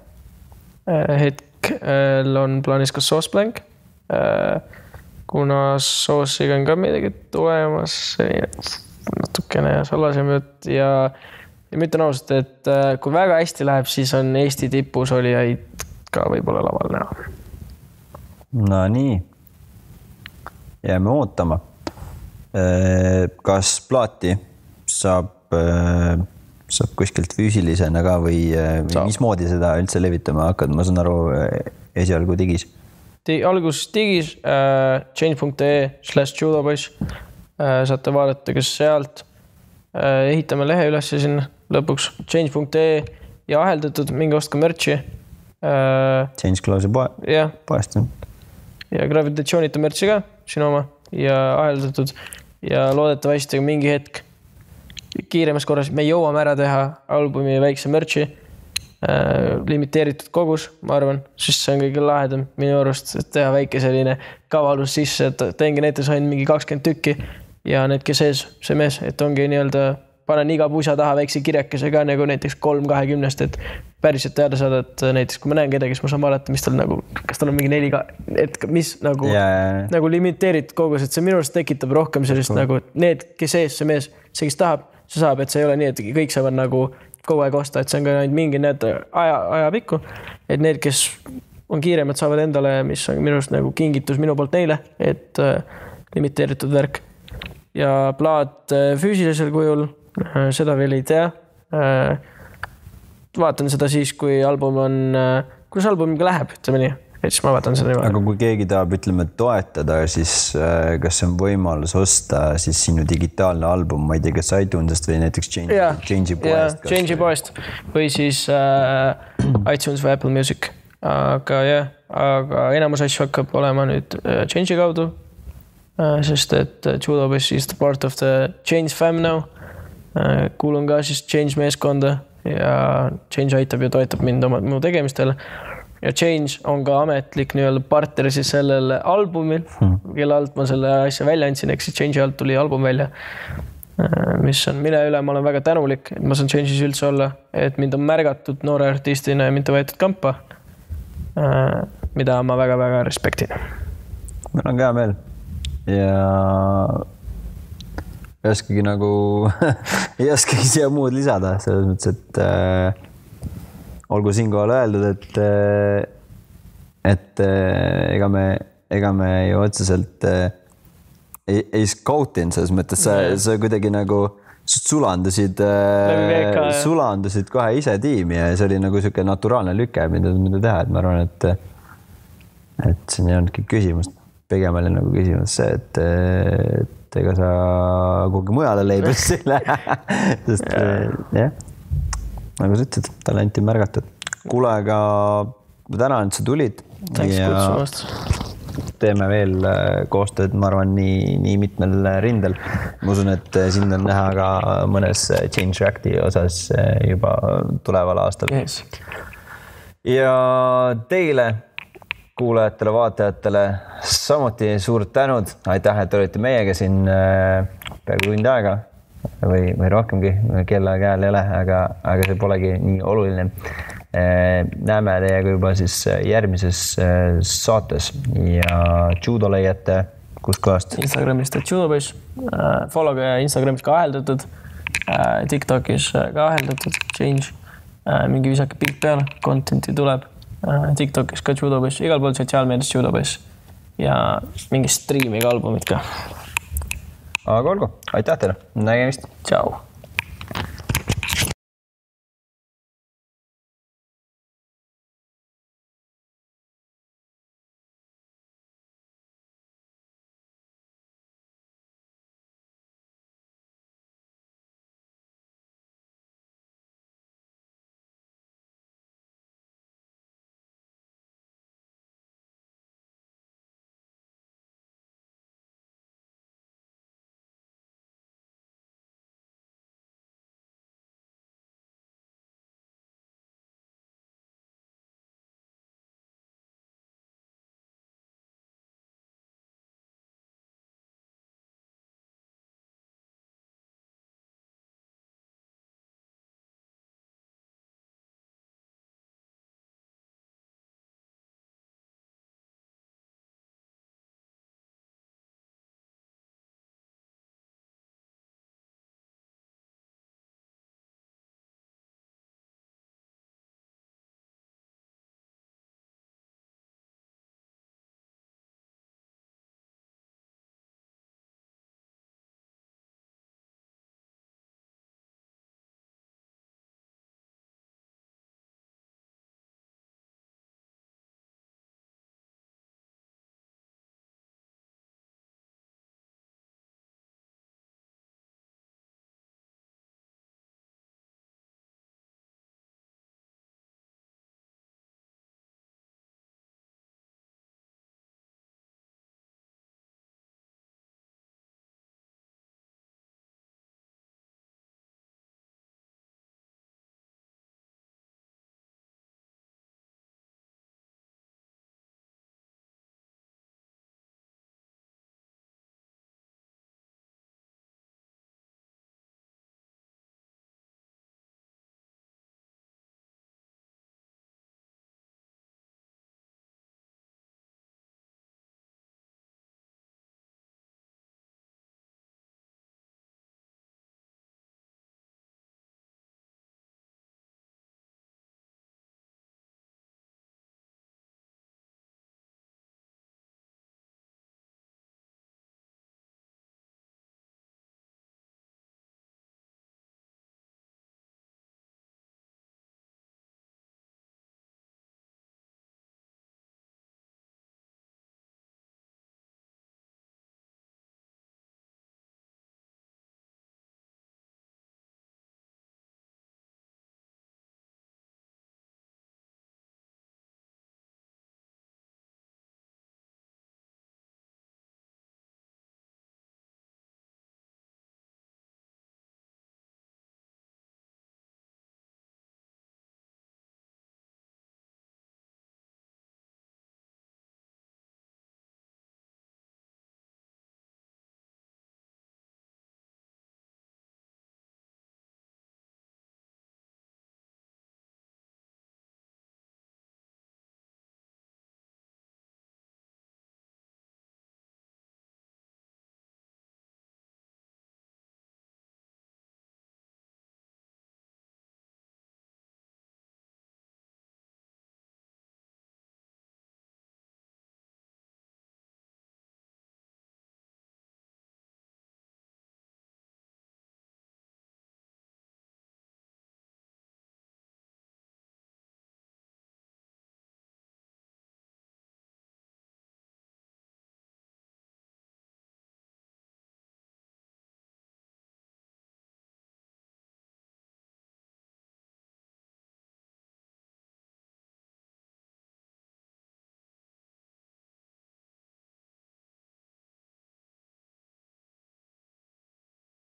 hetkel on plaanis ka Sauce äh,. kuna Sauce'iga on ka midagi tulemas, natukene salasem jutt ja, ja ma ütlen ausalt, et äh, kui väga hästi läheb, siis on Eesti tipus olijaid ka võib-olla laval näha. Nonii, jääme ootama. kas plaati saab, saab kuskilt füüsilisena ka või, või Saab. mismoodi seda üldse levitama hakkad, ma saan aru, esialgu digis. algus digis äh, change.ee slash judopoiss äh, saate vaadata, kas sealt äh, ehitame lehe üles sinna lõpuks change.ee ja aheldatud, minge ostke äh,. Change Clause'i poe, jah, poest jah. ja gravitatsioonita mürtsi ka, sinu oma ja aheldatud ja loodetavasti mingi hetk kiiremas korras me jõuame ära teha albumi väikse mürtsi äh, limiteeritud kogus, ma arvan, sest see on kõige lahedam minu arust, et teha väike selline kavalus sisse, et teengi näiteks ainult mingi kakskümmend tükki ja need, kes ees, see mees, et ongi nii-öelda, panen iga pusa taha väikse kirjakese ka nagu näiteks kolm kahekümnest, et päriselt teada saada, et näiteks kui ma näen kedagi, siis ma saan vaadata, mis tal nagu, kas tal on mingi neli ka, et mis nagu ja, nagu limiteeritud kogus, et see minu arust tekitab rohkem sellist nagu et need, kes ees, see mees, see, kes tahab, see saab, et see ei ole nii, et kõik saavad nagu kogu aeg osta, et see on ka ainult mingi need aja, ajapikku. et need, kes on kiiremad, saavad endale, mis on minu arust nagu kingitus minu poolt neile, et äh, limiteeritud värk. ja plaat äh, füüsilisel kujul seda veel ei tea äh,. vaatan seda siis, kui album on äh,, kuidas albumiga läheb, ütleme nii ja siis ma vaatan seda niimoodi. aga kui keegi tahab, ütleme toetada, siis äh, kas on võimalus osta siis sinu digitaalne album, ma ei tea, kas iTunesest või näiteks Change'i jaa, Change'i poest? Change'i poest või siis äh, iTunes või Apple Music. aga jah, aga enamus asju hakkab olema nüüd äh, Change'i kaudu äh,. sest et äh, Judo Boss is the part of the Change fam now äh,. Kuulun ka siis Change meeskonda ja Change aitab ja toetab mind oma, mu tegemistel. ja Change on ka ametlik nii-öelda partner siis sellel albumil hmm., kelle alt ma selle asja välja andsin, ehk siis Change'i alt tuli album välja mis on, mille üle ma olen väga tänulik, et ma saan Change'is üldse olla, et mind on märgatud noore artistina ja mind on võetud kampa. mida ma väga-väga respektin. mul on ka hea meel ja ei oskagi nagu ei oskagi siia muud lisada, selles mõttes, et äh, olgu siinkohal öeldud, et äh, et äh, ega me, ega me ju otseselt äh, ei, ei skautinud selles mõttes, sa, sa kuidagi nagu sulandusid äh, sulandusid kohe ise tiimi ja see oli nagu sihuke naturaalne lüke, mida, mida teha, et ma arvan, et et siin ei olnudki küsimust, pigem oli nagu küsimus see, et, et ega sa kuhugi mujale label'isse ei lähe, sest jah, nagu sa ütlesid, talenti on märgatud. kuule, aga ma tänan, et sa tulid. Thanks kutsumast. teeme veel äh, koostööd, ma arvan, nii, nii mitmel rindel. ma usun, et äh, sind on näha ka mõnes äh, Change Reacti osas äh, juba tuleval aastal Yes. ja teile, kuulajatele-vaatajatele samuti suured tänud, aitäh, et olite meiega siin äh, peaaegu tund aega või, või rohkemgi, kella käel ei ole, aga, aga see polegi nii oluline. näeme teiega juba siis järgmises äh, saates. Ja judo leiate kuskohast? Instagramist, et Judoboys, follow ga Instagramis ka aheldatud, Tiktokis äh, ka aheldatud, change, mingi visake pilt peal, content'i tuleb, Tiktokis ka Judoboys, igal pool sotsiaalmeedias Judoboys ja mingi striimiga albumit ka, aga olgu, aitäh teile, nägemist. tšau